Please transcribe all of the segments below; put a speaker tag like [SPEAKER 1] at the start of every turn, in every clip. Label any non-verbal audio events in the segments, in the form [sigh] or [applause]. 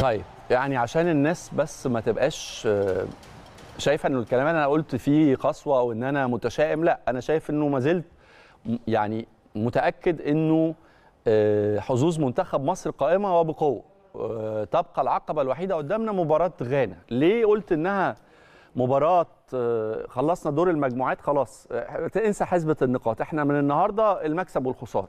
[SPEAKER 1] طيب يعني عشان الناس بس ما تبقاش آه، شايفة ان الكلام اللي أنا قلت فيه قسوة أو إن أنا متشائم لأ أنا شايف إنه ما زلت يعني متأكد إنه آه، حظوظ منتخب مصر قائمة وبقوة. آه، تبقى العقبة الوحيدة قدامنا مباراة غانا. ليه قلت إنها مباراة خلصنا دور المجموعات؟ خلاص انسى حسبة النقاط. إحنا من النهارده المكسب والخسارة.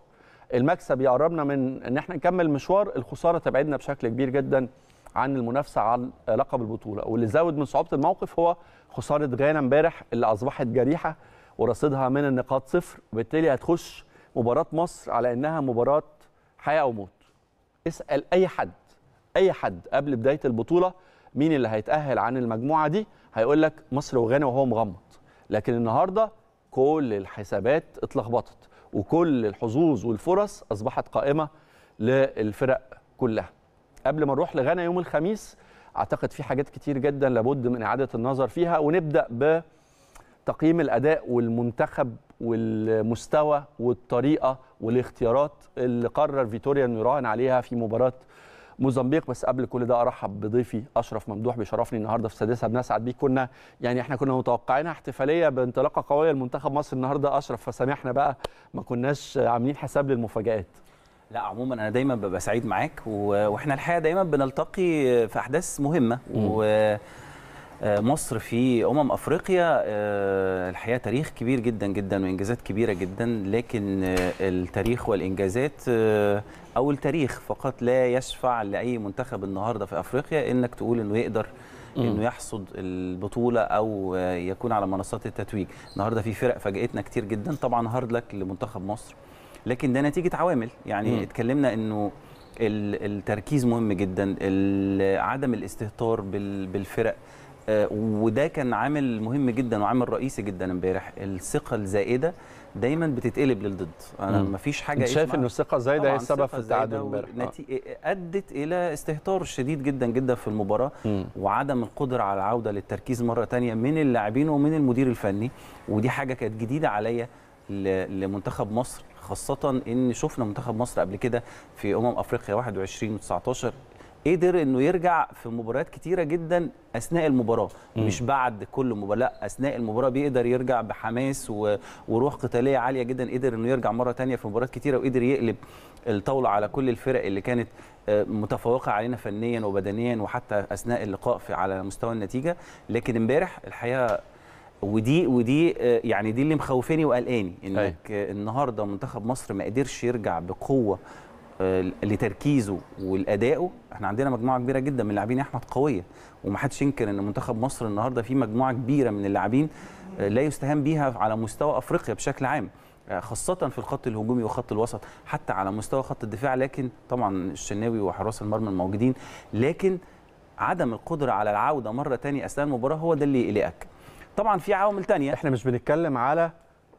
[SPEAKER 1] المكسب يقربنا من إن إحنا نكمل مشوار الخسارة تبعدنا بشكل كبير جدا عن المنافسة على لقب البطولة. واللي زود من صعوبة الموقف هو خسارة غانا امبارح اللي أصبحت جريحة ورصيدها من النقاط صفر وبالتالي هتخش مباراة مصر على إنها مباراة حياة أو موت. اسأل أي حد أي حد قبل بداية البطولة مين اللي هيتأهل عن المجموعة دي؟ هيقول لك مصر وغانا وهو مغمض. لكن النهارده كل الحسابات اتلخبطت. وكل الحظوظ والفرص أصبحت قائمة للفرق كلها. قبل ما نروح لغانا يوم الخميس أعتقد في حاجات كتير جدا لابد من إعادة النظر فيها ونبدأ بتقييم الأداء والمنتخب والمستوى والطريقة والاختيارات اللي قرر فيتوريا إنه يراهن عليها في مباراة موزمبيق بس قبل كل ده أرحب بضيفي أشرف ممدوح بيشرفني النهارده في السادسه بنسعد بيه كنا يعني إحنا كنا متوقعينها احتفالية بانطلاقة قوية لمنتخب مصر النهارده. أشرف فسامحنا بقى ما كناش عاملين حساب للمفاجآت.
[SPEAKER 2] لا عموما أنا دايما ببقى سعيد معاك و- وإحنا الحقيقة دايما بنلتقي في أحداث مهمة ومصر في أمم أفريقيا آه، الحقيقة تاريخ كبير جدا جدا وإنجازات كبيرة جدا لكن آه، التاريخ والإنجازات آه، أو التاريخ فقط لا يشفع لأي منتخب النهارده في أفريقيا إنك تقول إنه يقدر إنه يحصد البطولة أو آه، يكون على منصات التتويج. النهارده في فرق فاجئتنا كتير جدا طبعا هارد لك لمنتخب مصر لكن ده نتيجة عوامل. يعني
[SPEAKER 1] مم.
[SPEAKER 2] اتكلمنا إنه ال- التركيز مهم جدا عدم الاستهتار بال- بالفرق آه، وده كان عامل مهم جدا وعامل رئيسي جدا امبارح الثقة الزائدة دايما بتتقلب للضد
[SPEAKER 1] أنا.
[SPEAKER 2] ما فيش حاجة
[SPEAKER 1] أنت شايف انه الثقة الزايدة هي السبب في التعادل امبارح آه.
[SPEAKER 2] أدت إلى استهتار شديد جدا جدا في المباراة
[SPEAKER 1] مم.
[SPEAKER 2] وعدم القدرة على العودة للتركيز مرة تانية من اللاعبين ومن المدير الفني ودي حاجة كانت جديدة عليا لمنتخب مصر خاصة إن شفنا منتخب مصر قبل كده في أمم أفريقيا 21 و19 قدر إنه يرجع في مباريات كتيرة جدا أثناء المباراة.
[SPEAKER 1] مم.
[SPEAKER 2] مش بعد كل مباراة لأ أثناء المباراة بيقدر يرجع بحماس و... وروح قتالية عالية جدا قدر إنه يرجع مرة تانية في مباريات كتيرة وقدر يقلب الطاولة على كل الفرق اللي كانت آه، متفوقة علينا فنيا وبدنيا وحتى أثناء اللقاء في على مستوى النتيجة. لكن امبارح الحقيقة ودي ودي آه، يعني دي اللي مخوفاني وقلقاني إنك آه، النهارده منتخب مصر ما قدرش يرجع بقوة لتركيزه والأدائه. إحنا عندنا مجموعة كبيرة جدا من اللاعبين يا أحمد قوية ومحدش ينكر إن منتخب مصر النهارده فيه مجموعة كبيرة من اللاعبين آه، لا يستهان بيها على مستوى أفريقيا بشكل عام آه، خاصة في الخط الهجومي وخط الوسط حتى على مستوى خط الدفاع. لكن طبعا الشناوي وحراس المرمى الموجودين لكن عدم القدرة على العودة مرة تانية أثناء المباراة هو ده اللي يقلقك. طبعا في عوامل تانية.
[SPEAKER 1] إحنا مش بنتكلم على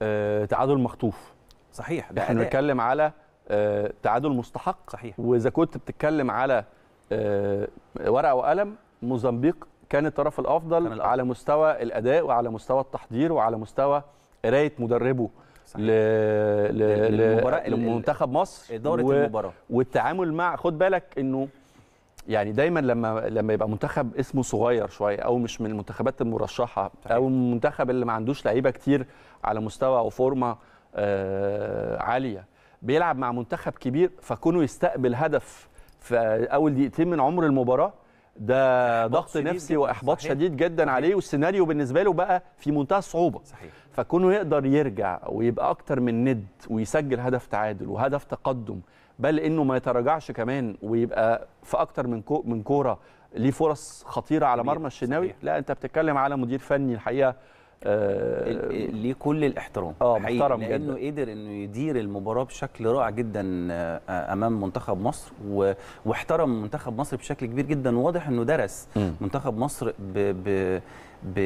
[SPEAKER 1] آه، تعادل مخطوف.
[SPEAKER 2] صحيح ده إحنا.
[SPEAKER 1] بنتكلم على آه، تعادل مستحق.
[SPEAKER 2] صحيح.
[SPEAKER 1] وإذا كنت بتتكلم على آه، ورقة وقلم موزمبيق كان الطرف الأفضل,
[SPEAKER 2] كان الأفضل.
[SPEAKER 1] على مستوى الأداء وعلى مستوى التحضير وعلى مستوى قراية مدربه ل... ل...
[SPEAKER 2] للمباراة
[SPEAKER 1] ل... لمنتخب مصر.
[SPEAKER 2] إدارة
[SPEAKER 1] و...
[SPEAKER 2] المباراة.
[SPEAKER 1] والتعامل مع خد بالك إنه يعني دايما لما لما يبقى منتخب اسمه صغير شوية أو مش من المنتخبات المرشحة
[SPEAKER 2] صحيح.
[SPEAKER 1] أو المنتخب اللي ما عندوش لعيبة كتير على مستوى أو فورمة آه عالية بيلعب مع منتخب كبير فكونه يستقبل هدف في أول دقيقتين من عمر المباراة ده ضغط نفسي. وإحباط
[SPEAKER 2] صحيح.
[SPEAKER 1] شديد جدا
[SPEAKER 2] صحيح.
[SPEAKER 1] عليه والسيناريو بالنسبة له بقى في منتهى الصعوبة
[SPEAKER 2] صحيح
[SPEAKER 1] فكونه يقدر يرجع ويبقى أكتر من ند ويسجل هدف تعادل وهدف تقدم بل إنه ما يتراجعش كمان ويبقى في أكتر من كو من كورة ليه فرص خطيرة على. مرمى الشناوي. لا أنت بتتكلم على مدير فني الحقيقة آه
[SPEAKER 2] ليه كل الاحترام. حقيقي،
[SPEAKER 1] محترم
[SPEAKER 2] لأنه قدر إنه يدير المباراة بشكل رائع جدا آه، أمام منتخب مصر و- واحترم منتخب مصر بشكل كبير جدا. وواضح إنه درس
[SPEAKER 1] مم.
[SPEAKER 2] منتخب مصر ب ب ب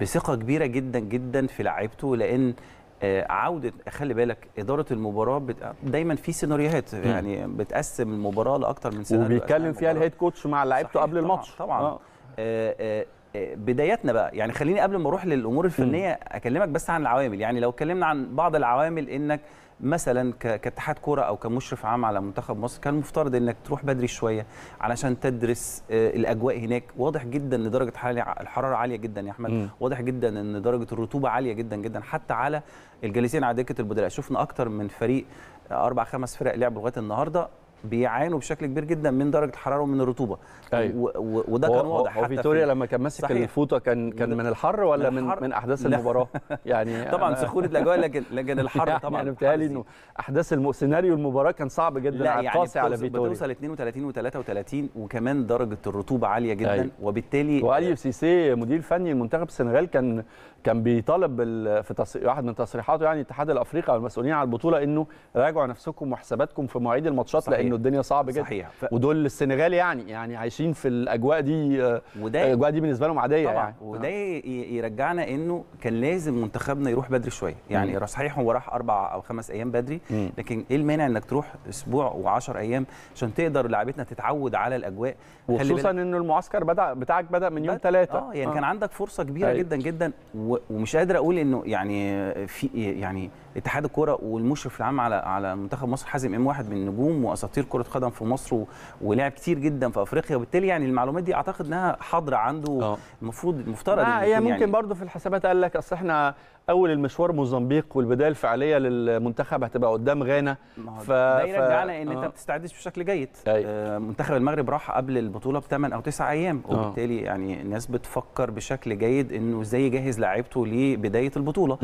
[SPEAKER 2] بثقة كبيرة جدا جدا في لعيبته لأن آه، عودة خلي بالك إدارة المباراة بت... دايما في سيناريوهات يعني بتقسم المباراة لأكتر من سيناريو.
[SPEAKER 1] وبيتكلم فيها. الهيد كوتش مع لعيبته قبل
[SPEAKER 2] طبعاً،
[SPEAKER 1] الماتش
[SPEAKER 2] طبعا
[SPEAKER 1] آه،
[SPEAKER 2] آه، بداياتنا بقى يعني خليني قبل ما أروح للأمور الفنية أكلمك بس عن العوامل يعني لو اتكلمنا عن بعض العوامل إنك مثلا كاتحاد كورة أو كمشرف عام على منتخب مصر كان المفترض إنك تروح بدري شوية علشان تدرس آه، الأجواء هناك. واضح جدا إن درجة الحرارة عالية جدا يا
[SPEAKER 1] أحمد.
[SPEAKER 2] واضح جدا إن درجة الرطوبة عالية جدا جدا حتى على الجالسين على دكة البدلاء. شفنا أكتر من فريق آه، أربع خمس فرق لعبوا لغاية النهارده. بيعانوا بشكل كبير جدا من درجة الحراره ومن الرطوبة
[SPEAKER 1] أيوة.
[SPEAKER 2] وده كان واضح حتى
[SPEAKER 1] فيتوريا
[SPEAKER 2] في
[SPEAKER 1] لما كان ماسك. الفوطة كان كان من الحر ولا
[SPEAKER 2] من الحر؟
[SPEAKER 1] من
[SPEAKER 2] أحداث. [laughs]
[SPEAKER 1] المباراة يعني [laughs]
[SPEAKER 2] طبعا سخونة الأجواء لكن لكن [laughs] الحر
[SPEAKER 1] يعني
[SPEAKER 2] طبعا
[SPEAKER 1] أنا بيتهيألي
[SPEAKER 2] حر
[SPEAKER 1] إنه أحداث. سيناريو المباراة كان صعب جدا
[SPEAKER 2] لا
[SPEAKER 1] على
[SPEAKER 2] يعني
[SPEAKER 1] قاسي على فيتوريا
[SPEAKER 2] بتوصل 32 و33 وكمان درجة الرطوبة عالية جدا
[SPEAKER 1] أيوة.
[SPEAKER 2] وبالتالي
[SPEAKER 1] وأليو سيسي مدير فني المنتخب السنغال كان كان بيطالب في تصريح واحد من تصريحاته يعني الاتحاد الافريقي أو المسؤولين على البطولة إنه راجعوا نفسكم وحساباتكم في مواعيد الماتشات. لأنه الدنيا صعبة جدا.
[SPEAKER 2] صحيح. ف...
[SPEAKER 1] ودول السنغال يعني يعني عايشين في الأجواء دي آه،
[SPEAKER 2] وده
[SPEAKER 1] الأجواء دي بالنسبة لهم عادية
[SPEAKER 2] طبعا.
[SPEAKER 1] يعني.
[SPEAKER 2] وده يرجعنا إنه كان لازم منتخبنا يروح بدري شوية. يعني
[SPEAKER 1] مم.
[SPEAKER 2] صحيح هو راح أربع أو خمس أيام بدري
[SPEAKER 1] مم.
[SPEAKER 2] لكن إيه المانع إنك تروح أسبوع و10 أيام عشان تقدر لعيبتنا تتعود على الأجواء؟
[SPEAKER 1] وخصوصا إنه المعسكر بدأ بتاعك بدأ من يوم
[SPEAKER 2] بد-
[SPEAKER 1] ثلاثة
[SPEAKER 2] آه يعني كان عندك فرصة كبيرة
[SPEAKER 1] أيوة.
[SPEAKER 2] جدا جدا. و- ومش قادر أقول انه يعني في يعني اتحاد الكوره والمشرف العام على على منتخب مصر حازم امام واحد من نجوم واساطير كره قدم في مصر ولعب كتير جدا في افريقيا وبالتالي يعني المعلومات دي اعتقد انها حاضرة عنده
[SPEAKER 1] آه.
[SPEAKER 2] المفروض المفترض
[SPEAKER 1] آه هي ممكن
[SPEAKER 2] يعني
[SPEAKER 1] برضه في الحسابات قال لك أصل إحنا أول المشوار موزمبيق والبداية الفعليه للمنتخب هتبقى قدام غانا ف-
[SPEAKER 2] ده
[SPEAKER 1] ف-
[SPEAKER 2] يرجعنا إن أنت
[SPEAKER 1] آه.
[SPEAKER 2] ما بتستعدش بشكل جيد
[SPEAKER 1] أيوة.
[SPEAKER 2] آه منتخب المغرب راح قبل البطولة بثمان أو تسع أيام
[SPEAKER 1] آه.
[SPEAKER 2] وبالتالي يعني الناس بتفكر بشكل جيد إنه إزاي يجهز لاعيبته لبداية
[SPEAKER 1] البطولة.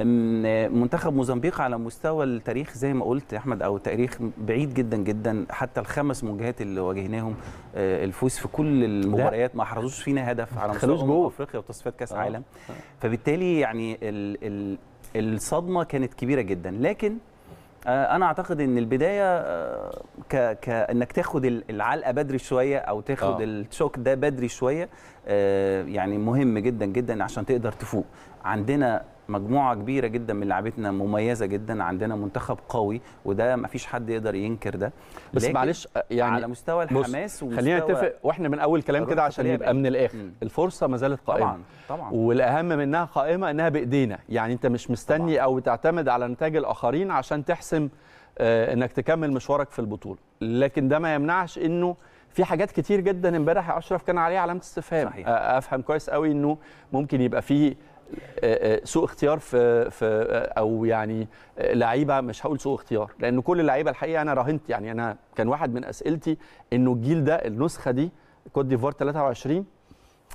[SPEAKER 2] أم، منتخب موزمبيق على مستوى التاريخ زي ما قلت يا أحمد أو تاريخ بعيد جدا جدا حتى الخمس مواجهات اللي واجهناهم آه، الفوز في كل المباريات ما حرزوش فينا هدف على مستوى أمم. أفريقيا وتصفيات
[SPEAKER 1] كأس.
[SPEAKER 2] عالم فبالتالي يعني ال ال الصدمة كانت كبيرة جدا لكن آه، أنا أعتقد إن البداية آه، ك كانك تاخد ال- العلقة بدري شوية أو تاخد
[SPEAKER 1] آه.
[SPEAKER 2] الشوك ده بدري شوية آه، يعني مهم جدا جدا عشان تقدر تفوق عندنا مجموعة كبيرة جدا من لعيبتنا مميزة جدا عندنا منتخب قوي وده ما فيش حد يقدر ينكر ده.
[SPEAKER 1] بس معلش آه،
[SPEAKER 2] يعني على مستوى الحماس ومستوى
[SPEAKER 1] خلينا نتفق وإحنا من أول كلام كده عشان يبقى من الآخر.
[SPEAKER 2] مم.
[SPEAKER 1] الفرصة ما زالت قائمة.
[SPEAKER 2] طبعا طبعا.
[SPEAKER 1] والأهم منها قائمة إنها بإيدينا. يعني أنت مش مستني
[SPEAKER 2] طبعاً.
[SPEAKER 1] أو تعتمد على نتائج الآخرين عشان تحسم آه، إنك تكمل مشوارك في البطولة. لكن ده ما يمنعش إنه في حاجات كتير جدا امبارح يا أشرف كان عليها علامة استفهام.
[SPEAKER 2] صحيح.
[SPEAKER 1] آه، أفهم كويس قوي إنه ممكن يبقى في سوء اختيار في في آه، أو يعني آه، لعيبة مش هقول سوء اختيار لأن كل اللعيبة الحقيقة أنا راهنت يعني أنا كان واحد من أسئلتي إنه الجيل ده النسخة دي كوت ديفوار 23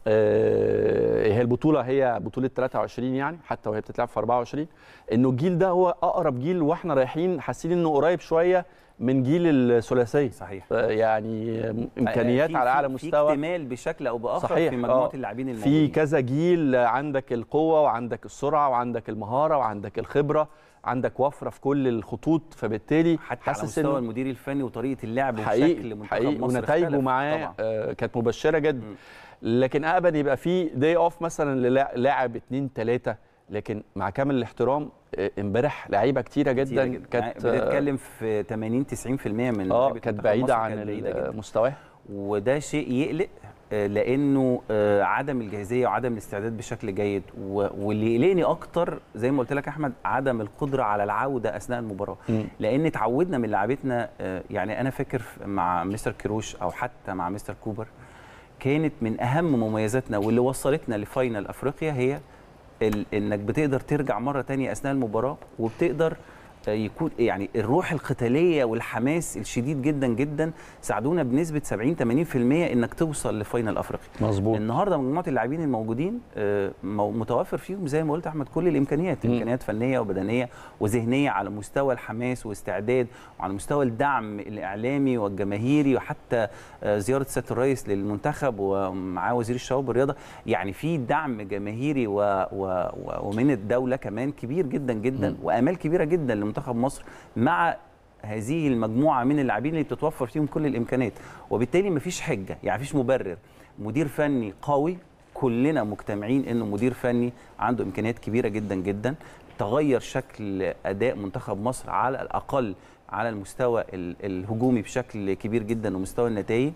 [SPEAKER 1] آه، هي البطولة هي بطولة 23 يعني حتى وهي بتتلعب في 24 إنه الجيل ده هو أقرب جيل وإحنا رايحين حاسين إنه قريب شوية من جيل الثلاثية.
[SPEAKER 2] صحيح.
[SPEAKER 1] آه، يعني إمكانيات
[SPEAKER 2] في-
[SPEAKER 1] على أعلى
[SPEAKER 2] في-
[SPEAKER 1] مستوى.
[SPEAKER 2] في اكتمال بشكل أو بآخر
[SPEAKER 1] صحيح،
[SPEAKER 2] في مجموعة
[SPEAKER 1] آه.
[SPEAKER 2] اللاعبين
[SPEAKER 1] في
[SPEAKER 2] الموجودين.
[SPEAKER 1] كذا جيل عندك القوة وعندك السرعة وعندك المهارة وعندك الخبرة عندك وفرة في كل الخطوط. فبالتالي
[SPEAKER 2] حتى على
[SPEAKER 1] حاسس
[SPEAKER 2] مستوى
[SPEAKER 1] انه
[SPEAKER 2] المدير الفني وطريقة اللعب وشكل
[SPEAKER 1] حقيقي
[SPEAKER 2] منتخب
[SPEAKER 1] حقيقي
[SPEAKER 2] مصر
[SPEAKER 1] ونتائجه معاه آه، كانت مبشرة جدا. لكن اقبل يبقى في day off مثلا للاعب اتنين تلاتة. لكن مع كامل الاحترام آه، امبارح لعيبة كتيرة
[SPEAKER 2] كتيرة
[SPEAKER 1] جدا
[SPEAKER 2] يعني
[SPEAKER 1] كانت آه،
[SPEAKER 2] بنتكلم في 80 90% من آه
[SPEAKER 1] كانت
[SPEAKER 2] بعيدة عن.
[SPEAKER 1] مستواها.
[SPEAKER 2] وده شيء يقلق آه، لأنه آه، عدم الجاهزية وعدم الاستعداد بشكل جيد. واللي يقلقني أكتر زي ما قلت لك أحمد عدم القدرة على العودة أثناء المباراة. لأن اتعودنا من لعبتنا يعني أنا فاكر مع مستر كيروش أو حتى مع مستر كوبر كانت من أهم مميزاتنا واللي وصلتنا ل final أفريقيا هي انك بتقدر ترجع مرة تانية اثناء المباراة وبتقدر يكون يعني الروح القتالية والحماس الشديد جدا جدا ساعدونا بنسبة 70 80% إنك توصل ل final أفريقيا
[SPEAKER 1] مظبوط
[SPEAKER 2] النهارده مجموعة اللاعبين الموجودين آه، متوفر فيهم زي ما قلت أحمد كل الإمكانيات
[SPEAKER 1] مم.
[SPEAKER 2] إمكانيات فنية وبدنية وذهنية على مستوى الحماس واستعداد وعلى مستوى الدعم الإعلامي والجماهيري وحتى آه، زيارة سياده الرئيس للمنتخب ومعاه وزير الشباب والرياضة يعني في دعم جماهيري و... و... ومن الدولة كمان كبير جدا جدا
[SPEAKER 1] مم.
[SPEAKER 2] وآمال كبيرة جدا لمنتخب مصر مع هذه المجموعة من اللاعبين اللي بتتوفر فيهم كل الإمكانيات. وبالتالي مفيش حجة يعني مفيش مبرر. مدير فني قوي كلنا مجتمعين إنه مدير فني عنده إمكانيات كبيرة جدا جدا. تغير شكل أداء منتخب مصر على الأقل على المستوى ال- الهجومي بشكل كبير جدا ومستوى النتائج.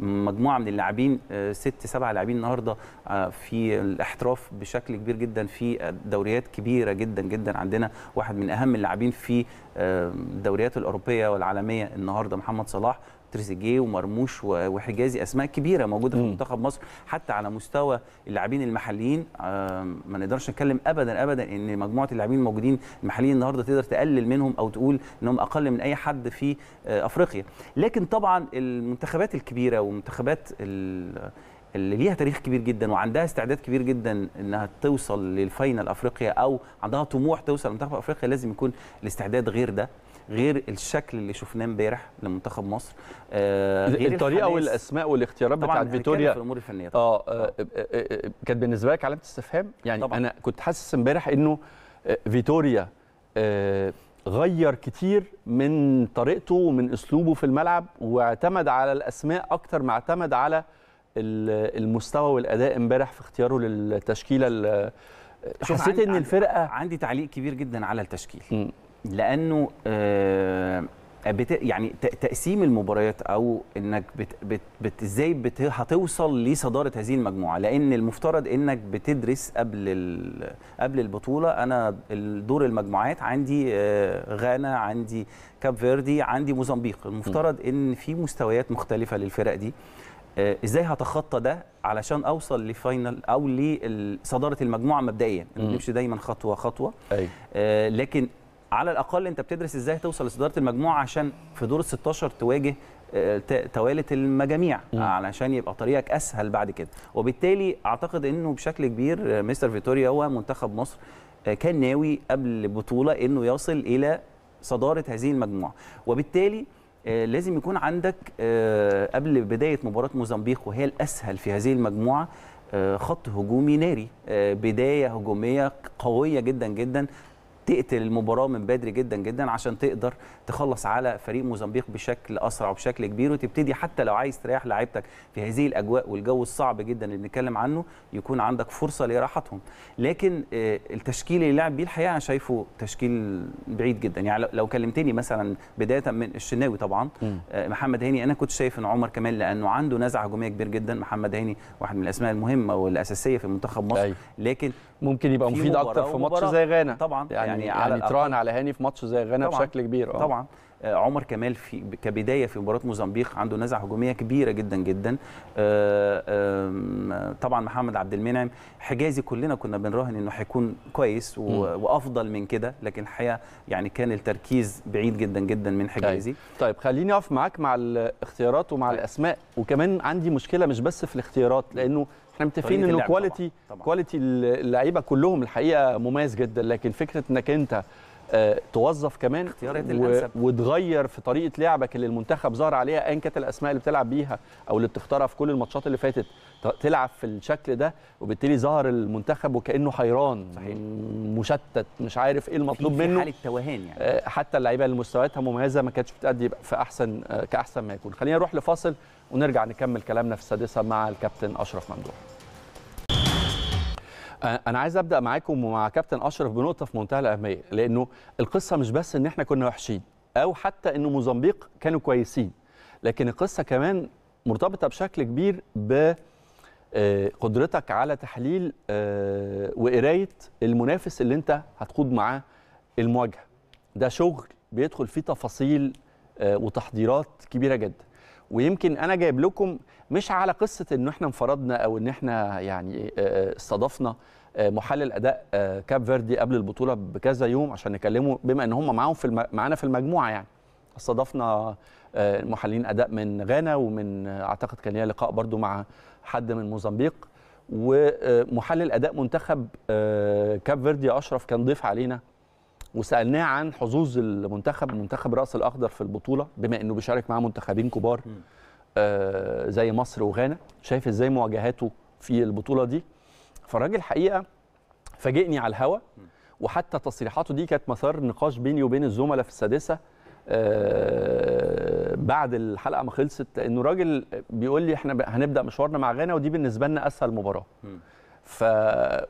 [SPEAKER 2] مجموعة من اللاعبين آه، ست سبع لاعبين النهارده آه، في الاحتراف بشكل كبير جدا في دوريات كبيرة جدا جدا عندنا. واحد من أهم اللاعبين في آه، الدوريات الأوروبية والعالمية النهارده محمد صلاح. تريزيجيه ومرموش وحجازي أسماء كبيرة موجودة في. منتخب مصر حتى على مستوى اللاعبين المحليين. آه، ما نقدرش نتكلم ابدا ابدا إن مجموعة اللاعبين الموجودين المحليين النهارده تقدر تقلل منهم أو تقول إنهم أقل من أي حد في آه، أفريقيا. لكن طبعا المنتخبات الكبيرة ومنتخبات ال- اللي ليها تاريخ كبير جدا وعندها استعداد كبير جدا إنها توصل للفاينل أفريقيا أو عندها طموح توصل لمنتخب أفريقيا لازم يكون الاستعداد غير ده. غير الشكل اللي شفناه امبارح لمنتخب مصر آه، غير الطريقة.
[SPEAKER 1] والأسماء والاختيارات بتاعت فيتوريا
[SPEAKER 2] في الأمور الفنية طبعا.
[SPEAKER 1] آه آه، آه، آه، كانت بالنسبة لك علامة استفهام يعني
[SPEAKER 2] طبعاً.
[SPEAKER 1] أنا كنت حاسس امبارح إنه آه، فيتوريا آه، غير كتير من طريقته ومن أسلوبه في الملعب واعتمد على الأسماء أكتر ما اعتمد على ال- المستوى والأداء امبارح في اختياره
[SPEAKER 2] للتشكيلة
[SPEAKER 1] حسيت
[SPEAKER 2] عندي- إن
[SPEAKER 1] الفرقة
[SPEAKER 2] عندي تعليق كبير جدا على التشكيل. لأنه آه، بت يعني تقسيم المباريات أو إنك بت بت بت إزاي بت هتوصل لصدارة هذه المجموعة؟ لأن المفترض إنك بتدرس قبل قبل البطولة. أنا دور المجموعات عندي آه، غانا عندي كاب فيردي عندي موزمبيق. المفترض إن في مستويات مختلفة للفرق دي. آه، إزاي هتخطى ده علشان أوصل ل final أو لصدارة المجموعة
[SPEAKER 1] مبدئيا.
[SPEAKER 2] نمشي دايما خطوة
[SPEAKER 1] خطوة.
[SPEAKER 2] آه، لكن على الأقل أنت بتدرس إزاي توصل لصدارة المجموعه عشان في دور ال 16 تواجه آه، توالت المجاميع. علشان يبقى طريقك أسهل بعد كده وبالتالي أعتقد إنه بشكل كبير آه، مستر فيتوريا هو منتخب مصر آه، كان ناوي قبل البطوله إنه يصل إلى صدارة هذه المجموعة وبالتالي لازم يكون عندك قبل بداية مباراة موزمبيق وهي الأسهل في هذه المجموعة خط هجومي ناري بداية هجومية قوية جدا جدا تقتل المباراة من بدري جدا جدا عشان تقدر تخلص على فريق موزمبيق بشكل أسرع وبشكل كبير وتبتدي حتى لو عايز تريح لعيبتك في هذه الأجواء والجو الصعب جدا اللي بنتكلم عنه يكون عندك فرصة لراحتهم لكن آه، التشكيل اللي لعب بيه الحقيقة أنا شايفه تشكيل بعيد جدا يعني لو- كلمتني مثلا بداية من الشناوي طبعا
[SPEAKER 1] مم.
[SPEAKER 2] آه، محمد هاني أنا كنت شايف إن عمر كمال لأنه عنده نزعة هجومية كبير جدا محمد هاني واحد من الأسماء المهمة والأساسية في منتخب مصر
[SPEAKER 1] أيوة.
[SPEAKER 2] لكن
[SPEAKER 1] ممكن يبقى
[SPEAKER 2] في
[SPEAKER 1] مفيد أكتر في ماتش. زي غانا
[SPEAKER 2] طبعا
[SPEAKER 1] يعني
[SPEAKER 2] يعني
[SPEAKER 1] يعني,
[SPEAKER 2] على
[SPEAKER 1] تراهن على هاني في ماتش زي غانا. بشكل كبير آه.
[SPEAKER 2] طبعا آه، عمر كمال في كبداية في مباراة موزمبيق عنده نزعة هجومية كبيرة جدا جدا آه، طبعا محمد عبد المنعم حجازي كلنا كنا بنراهن إنه هيكون كويس. وأفضل من كده لكن الحقيقة يعني كان التركيز بعيد جدا جدا من حجازي
[SPEAKER 1] طيب خليني أقف معاك مع الاختيارات ومع
[SPEAKER 2] طيب.
[SPEAKER 1] الأسماء وكمان عندي مشكلة مش بس في الاختيارات لأنه إحنا متفقين
[SPEAKER 2] إنه
[SPEAKER 1] quality
[SPEAKER 2] طبعاً، طبعاً.
[SPEAKER 1] quality اللعيبة كلهم الحقيقة مميز جدا لكن فكرة إنك أنت توظف كمان
[SPEAKER 2] اختيارات
[SPEAKER 1] و-
[SPEAKER 2] الأنسب.
[SPEAKER 1] وتغير في طريقة لعبك اللي المنتخب ظهر عليها ايا كانت الأسماء اللي بتلعب بيها أو اللي بتختارها في كل الماتشات اللي فاتت تلعب في الشكل ده وبالتالي ظهر المنتخب وكأنه حيران
[SPEAKER 2] صحيح.
[SPEAKER 1] مشتت مش عارف إيه المطلوب
[SPEAKER 2] في- في
[SPEAKER 1] منه
[SPEAKER 2] حالة توهان يعني
[SPEAKER 1] آه، حتى اللعيبة اللي مستوياتها مميزة ما كانتش بتأدي في أحسن آه، كأحسن ما يكون خلينا نروح لفاصل ونرجع نكمل كلامنا في السادسة مع الكابتن أشرف ممدوح آه، أنا عايز أبدأ معاكم ومع كابتن أشرف بنقطة في منتهى الأهمية لأنه القصة مش بس إن إحنا كنا وحشين أو حتى إنه موزمبيق كانوا كويسين لكن القصة كمان مرتبطة بشكل كبير ب آه، قدرتك على تحليل آه، وقراية المنافس اللي أنت هتخوض معاه المواجهة. ده شغل بيدخل فيه تفاصيل آه، وتحضيرات كبيرة جدا. ويمكن أنا جايب لكم مش على قصة إن إحنا انفردنا أو إن إحنا يعني آه، استضفنا آه، محلل أداء آه، كاب فيردي قبل البطولة بكذا يوم عشان نكلمه بما إن هم معاهم في. معانا في المجموعة يعني استضفنا آه، محللين أداء من غانا ومن آه، أعتقد كان ليا لقاء برضو مع حد من موزمبيق ومحلل أداء منتخب آه، كاب فيردي أشرف كان ضيف علينا وسألناه عن حظوظ المنتخب المنتخب رأس الأخضر في البطولة بما إنه بيشارك معاه منتخبين كبار. آه، زي مصر وغانا. شايف إزاي مواجهاته في البطولة دي؟ فالراجل الحقيقة فاجئني على الهوا وحتى تصريحاته دي كانت مثار نقاش بيني وبين الزملاء في السادسة آه، بعد الحلقة ما خلصت انه راجل بيقول لي إحنا هنبدأ مشوارنا مع غانا ودي بالنسبة لنا أسهل
[SPEAKER 2] مباراة.
[SPEAKER 1] ف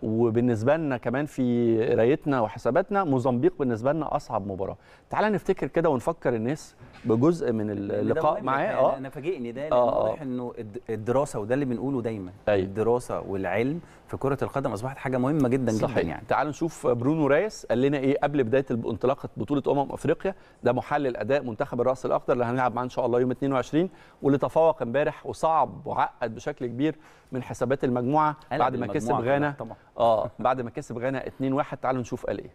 [SPEAKER 1] وبالنسبة لنا كمان في قرايتنا وحساباتنا موزمبيق بالنسبة لنا أصعب مباراة. تعال نفتكر كده ونفكر الناس بجزء من اللقاء معاه
[SPEAKER 2] آه. أنا فاجئني ده لأن
[SPEAKER 1] آه، آه.
[SPEAKER 2] واضح إنه الد- الدراسة وده اللي بنقوله دايما.
[SPEAKER 1] أيوة.
[SPEAKER 2] الدراسة والعلم في كرة القدم أصبحت حاجة مهمة جدا
[SPEAKER 1] صحيح.
[SPEAKER 2] جدا يعني.
[SPEAKER 1] تعالوا نشوف برونو ريس قال لنا إيه قبل بداية انطلاقة بطولة أمم أفريقيا. ده محلل أداء منتخب الرأس الأخضر اللي هنلعب معاه إن شاء الله يوم 22 واللي تفوق امبارح وصعب وعقد بشكل كبير من حسابات
[SPEAKER 2] المجموعة
[SPEAKER 1] بعد ما كسب غانا. آه بعد ما كسب غانا 2-1 تعالوا نشوف قال إيه.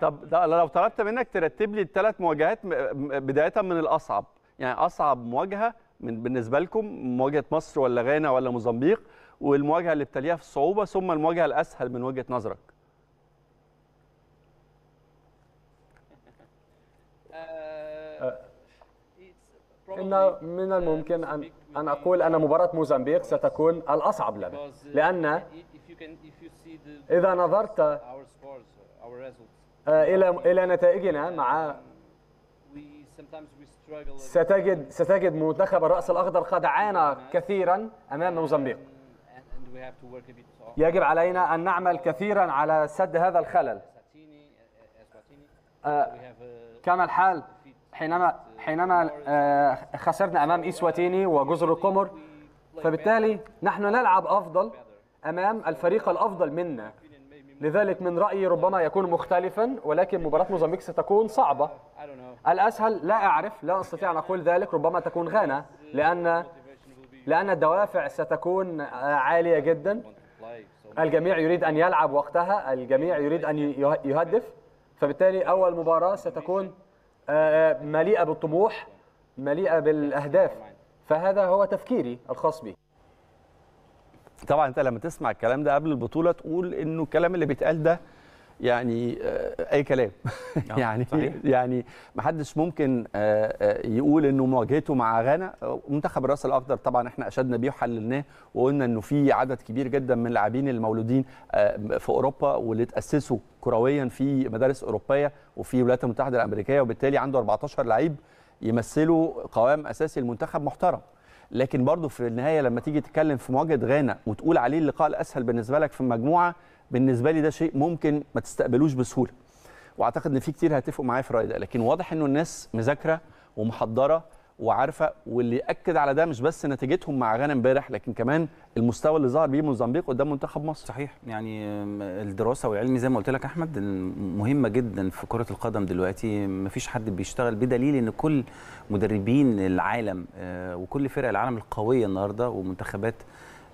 [SPEAKER 1] طب ده لو طلبت منك ترتب لي الثلاث مواجهات بداية من الأصعب. يعني أصعب مواجهة من بالنسبة لكم مواجهة مصر ولا غانا ولا موزمبيق والمواجهة اللي بتليها في الصعوبه ثم المواجهة الأسهل من وجهة نظرك.
[SPEAKER 3] إن من الممكن أن أن أقول أن مباراة موزمبيق ستكون الأصعب لنا لأن إذا نظرت آه، إلى إلى نتائجنا مع ستجد ستجد منتخب الرأس الأخضر قد عانى كثيرا أمام موزمبيق. يجب علينا أن نعمل كثيرا على سد هذا الخلل. آه، كما الحال حينما حينما آه، خسرنا أمام إسواتيني وجزر القمر فبالتالي نحن نلعب أفضل أمام الفريق الأفضل منا. لذلك من رأيي ربما يكون مختلفا ولكن مباراة موزمبيق ستكون صعبة. الأسهل لا أعرف لا أستطيع أن أقول ذلك ربما تكون غانا لأن لأن الدوافع ستكون آه، عالية جدا. الجميع يريد أن يلعب وقتها الجميع يريد يه- يهدف. فبالتالي أول مباراة ستكون آه، مليئة بالطموح مليئة بالأهداف. فهذا هو تفكيري الخاص بي.
[SPEAKER 1] طبعا أنت لما تسمع الكلام ده قبل البطولة تقول إنه الكلام اللي بيتقال ده يعني آه، أي كلام.
[SPEAKER 2] آه، [laughs]
[SPEAKER 1] يعني
[SPEAKER 2] صحيح.
[SPEAKER 1] يعني ما حدش ممكن آه، يقول إنه مواجهته مع غانا. منتخب الراس الأخضر طبعا إحنا أشدنا بيه وحللناه وقلنا إنه في عدد كبير جدا من اللاعبين المولودين في أوروبا واللي اتاسسوا كرويا في مدارس أوروبية وفي الولايات المتحدة الأمريكية وبالتالي عنده 14 لعيب يمثلوا قوام أساسي المنتخب محترم. لكن برضه في النهاية لما تيجي تتكلم في مواجهة غانا وتقول عليه اللقاء الأسهل بالنسبة لك في المجموعة بالنسبة لي ده شيء ممكن ما تستقبلوش بسهولة. وأعتقد إن في كتير هيتفقوا معايا في الرأي ده لكن واضح إنه الناس مذاكرة ومحضرة وعارفة واللي يأكد على ده مش بس نتيجتهم مع غانا امبارح لكن كمان المستوى اللي ظهر بيه موزمبيق قدام منتخب مصر.
[SPEAKER 2] صحيح. يعني الدراسة والعلم زي ما قلت لك أحمد مهمة جدا في كرة القدم دلوقتي. مفيش حد بيشتغل بدليل إن كل مدربين العالم آه، وكل فرق العالم القوية النهارده ومنتخبات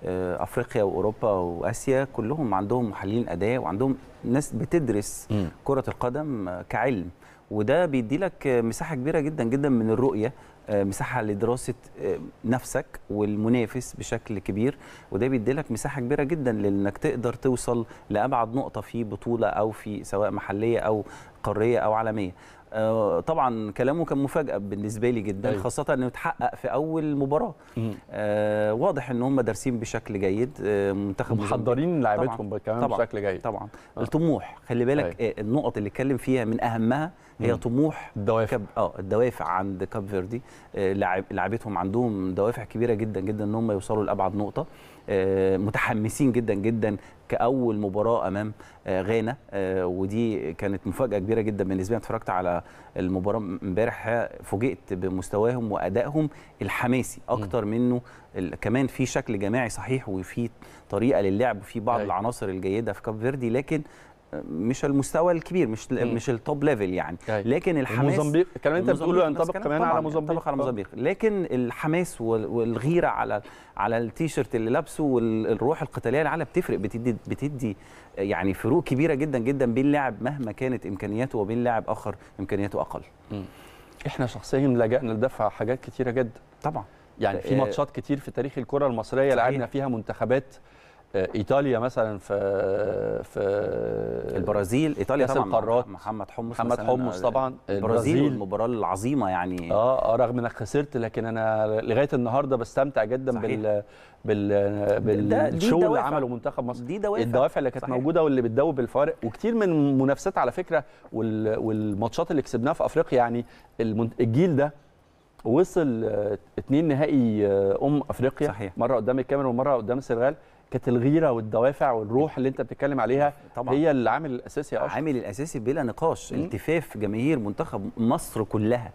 [SPEAKER 2] آه، أفريقيا وأوروبا وآسيا كلهم عندهم محللين اداء وعندهم ناس بتدرس
[SPEAKER 1] مم.
[SPEAKER 2] كرة القدم آه، كعلم. وده بيدي لك مساحة كبيرة جدا جدا من الرؤية مساحة لدراسة آه، نفسك والمنافس بشكل كبير وده بيدي لك مساحة كبيرة جدا لإنك تقدر توصل لأبعد نقطة في بطولة أو في سواء محلية أو قارية أو عالمية. آه، طبعا كلامه كان مفاجأة بالنسبة لي جدا
[SPEAKER 1] أيوة.
[SPEAKER 2] خاصة إنه اتحقق في أول
[SPEAKER 1] مباراة.
[SPEAKER 2] آه، واضح إن هم دارسين بشكل جيد آه، منتخب.
[SPEAKER 1] محضرين لعيبتهم. كمان
[SPEAKER 2] طبعاً.
[SPEAKER 1] بشكل جيد
[SPEAKER 2] طبعا
[SPEAKER 1] آه.
[SPEAKER 2] الطموح خلي بالك آه، النقط اللي اتكلم فيها من أهمها هي
[SPEAKER 1] مم.
[SPEAKER 2] طموح
[SPEAKER 1] الدوافع
[SPEAKER 2] كاب آه الدوافع عند كاب فيردي آه، لاعب لعبتهم عندهم دوافع كبيرة جدا جدا إن هم يوصلوا لأبعد نقطة آه، متحمسين جدا جدا كأول مباراة أمام آه، غانا. آه، ودي كانت مفاجأة كبيرة جدا بالنسبة لي. اتفرجت على المباراة امبارح فوجئت بمستواهم وأدائهم الحماسي أكتر منه كمان في شكل جماعي صحيح وفي طريقة للعب وفي بعض
[SPEAKER 1] أيوة.
[SPEAKER 2] العناصر الجيدة في كاب فيردي. لكن مش المستوى الكبير مش
[SPEAKER 1] مم.
[SPEAKER 2] مش ال top level يعني
[SPEAKER 1] أيوة.
[SPEAKER 2] لكن الحماس
[SPEAKER 1] موزمبيق الكلام
[SPEAKER 2] أنت
[SPEAKER 1] بتقوله ينطبق
[SPEAKER 2] الكلام.
[SPEAKER 1] كمان على موزمبيق
[SPEAKER 2] ينطبق على. موزمبيق لكن الحماس وال- والغيرة على على التيشيرت اللي لابسه والروح القتالية اللي عليها بتفرق بتدي بتدي يعني فروق كبيرة جدا جدا بين لاعب مهما كانت إمكانياته وبين لاعب آخر إمكانياته أقل
[SPEAKER 1] إحنا شخصيا لجأنا لدفع حاجات كتيرة جدا
[SPEAKER 2] طبعا
[SPEAKER 1] يعني في
[SPEAKER 2] آه،
[SPEAKER 1] ماتشات كتير في تاريخ الكرة
[SPEAKER 2] المصرية.
[SPEAKER 1] لعبنا فيها منتخبات إيطاليا مثلا في في
[SPEAKER 2] البرازيل
[SPEAKER 1] إيطاليا
[SPEAKER 2] طبعا
[SPEAKER 1] القارات.
[SPEAKER 2] محمد حمص
[SPEAKER 1] محمد. حمص طبعا
[SPEAKER 2] البرازيل والمباراه العظيمة يعني
[SPEAKER 1] آه آه رغم إنك خسرت لكن أنا لغاية النهارده بستمتع جدا
[SPEAKER 2] صحيح.
[SPEAKER 1] بال بال بالشو اللي. عمله منتخب مصر
[SPEAKER 2] دي دوافع
[SPEAKER 1] الدوافع اللي كانت. موجودة واللي بتدوب الفوارق وكتير من المنافسات على فكرة وال- والماتشات اللي كسبناها في أفريقيا يعني الجيل ده وصل آه، اتنين نهائي آه، أم أفريقيا
[SPEAKER 2] صحيح.
[SPEAKER 1] مرة قدام الكاميرون ومرة قدام السنغال كانت الغيرة والدوافع والروح اللي انت بتتكلم عليها
[SPEAKER 2] طبعا.
[SPEAKER 1] هي العامل الأساسي يا
[SPEAKER 2] عامل الأساسي بلا نقاش. التفاف جماهير منتخب مصر كلها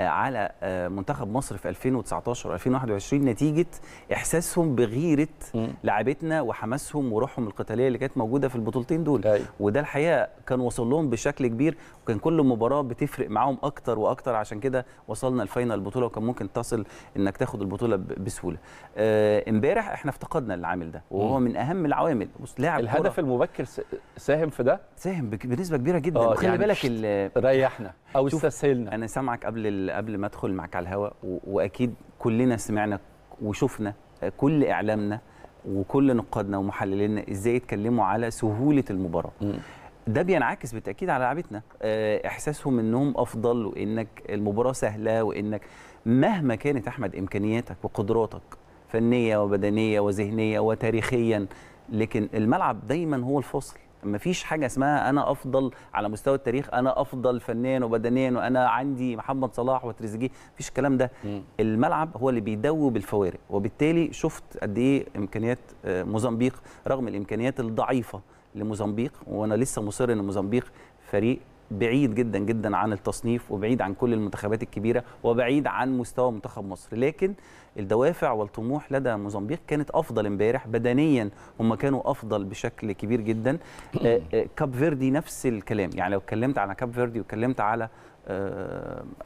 [SPEAKER 2] على آه، منتخب مصر في 2019 و2021 نتيجة إحساسهم
[SPEAKER 1] بغيرة.
[SPEAKER 2] لاعبتنا وحماسهم وروحهم القتالية اللي كانت موجودة في البطولتين دول.
[SPEAKER 1] أيوة.
[SPEAKER 2] وده الحقيقة كان وصل لهم بشكل كبير وكان كل مباراة بتفرق معاهم أكتر وأكتر. عشان كده وصلنا الفاينل البطولة وكان ممكن تصل إنك تاخد البطولة بسهولة. آه، إمبارح إحنا افتقدنا العامل ده وهو. من أهم العوامل. لاعب
[SPEAKER 1] الهدف المبكر ساهم في ده؟
[SPEAKER 2] ساهم بنسبة كبيرة جدا.
[SPEAKER 1] آه،
[SPEAKER 2] وخلي
[SPEAKER 1] يعني
[SPEAKER 2] بالك
[SPEAKER 1] ريحنا.
[SPEAKER 2] أو
[SPEAKER 1] استسهلنا.
[SPEAKER 2] أنا سامعك قبل قبل ما أدخل معاك على الهواء وأكيد كلنا سمعنا وشفنا كل إعلامنا وكل نقادنا ومحللينا إزاي يتكلموا على سهولة المباراة.
[SPEAKER 1] مم.
[SPEAKER 2] ده بينعكس بالتأكيد على لعبتنا آه، إحساسهم إنهم أفضل وإنك المباراة سهلة وإنك مهما كانت أحمد إمكانياتك وقدراتك فنية وبدنية وذهنية وتاريخيا لكن الملعب دايما هو الفاصل. مفيش حاجة اسمها أنا أفضل على مستوى التاريخ أنا أفضل فنيا وبدنيا وأنا عندي محمد صلاح وتريزيجيه. مفيش الكلام ده.
[SPEAKER 1] مم.
[SPEAKER 2] الملعب هو اللي بيدوب الفوارق. وبالتالي شفت قد إيه إمكانيات آه، موزمبيق رغم الإمكانيات الضعيفة لموزمبيق وأنا لسه مصر إن موزمبيق فريق بعيد جدا جدا عن التصنيف وبعيد عن كل المنتخبات الكبيرة وبعيد عن مستوى منتخب مصر. لكن الدوافع والطموح لدى موزمبيق كانت أفضل امبارح. بدنيا هم كانوا أفضل بشكل كبير جدا. آه، آه، كاب فيردي نفس الكلام. يعني لو اتكلمت على كاب فيردي واتكلمت على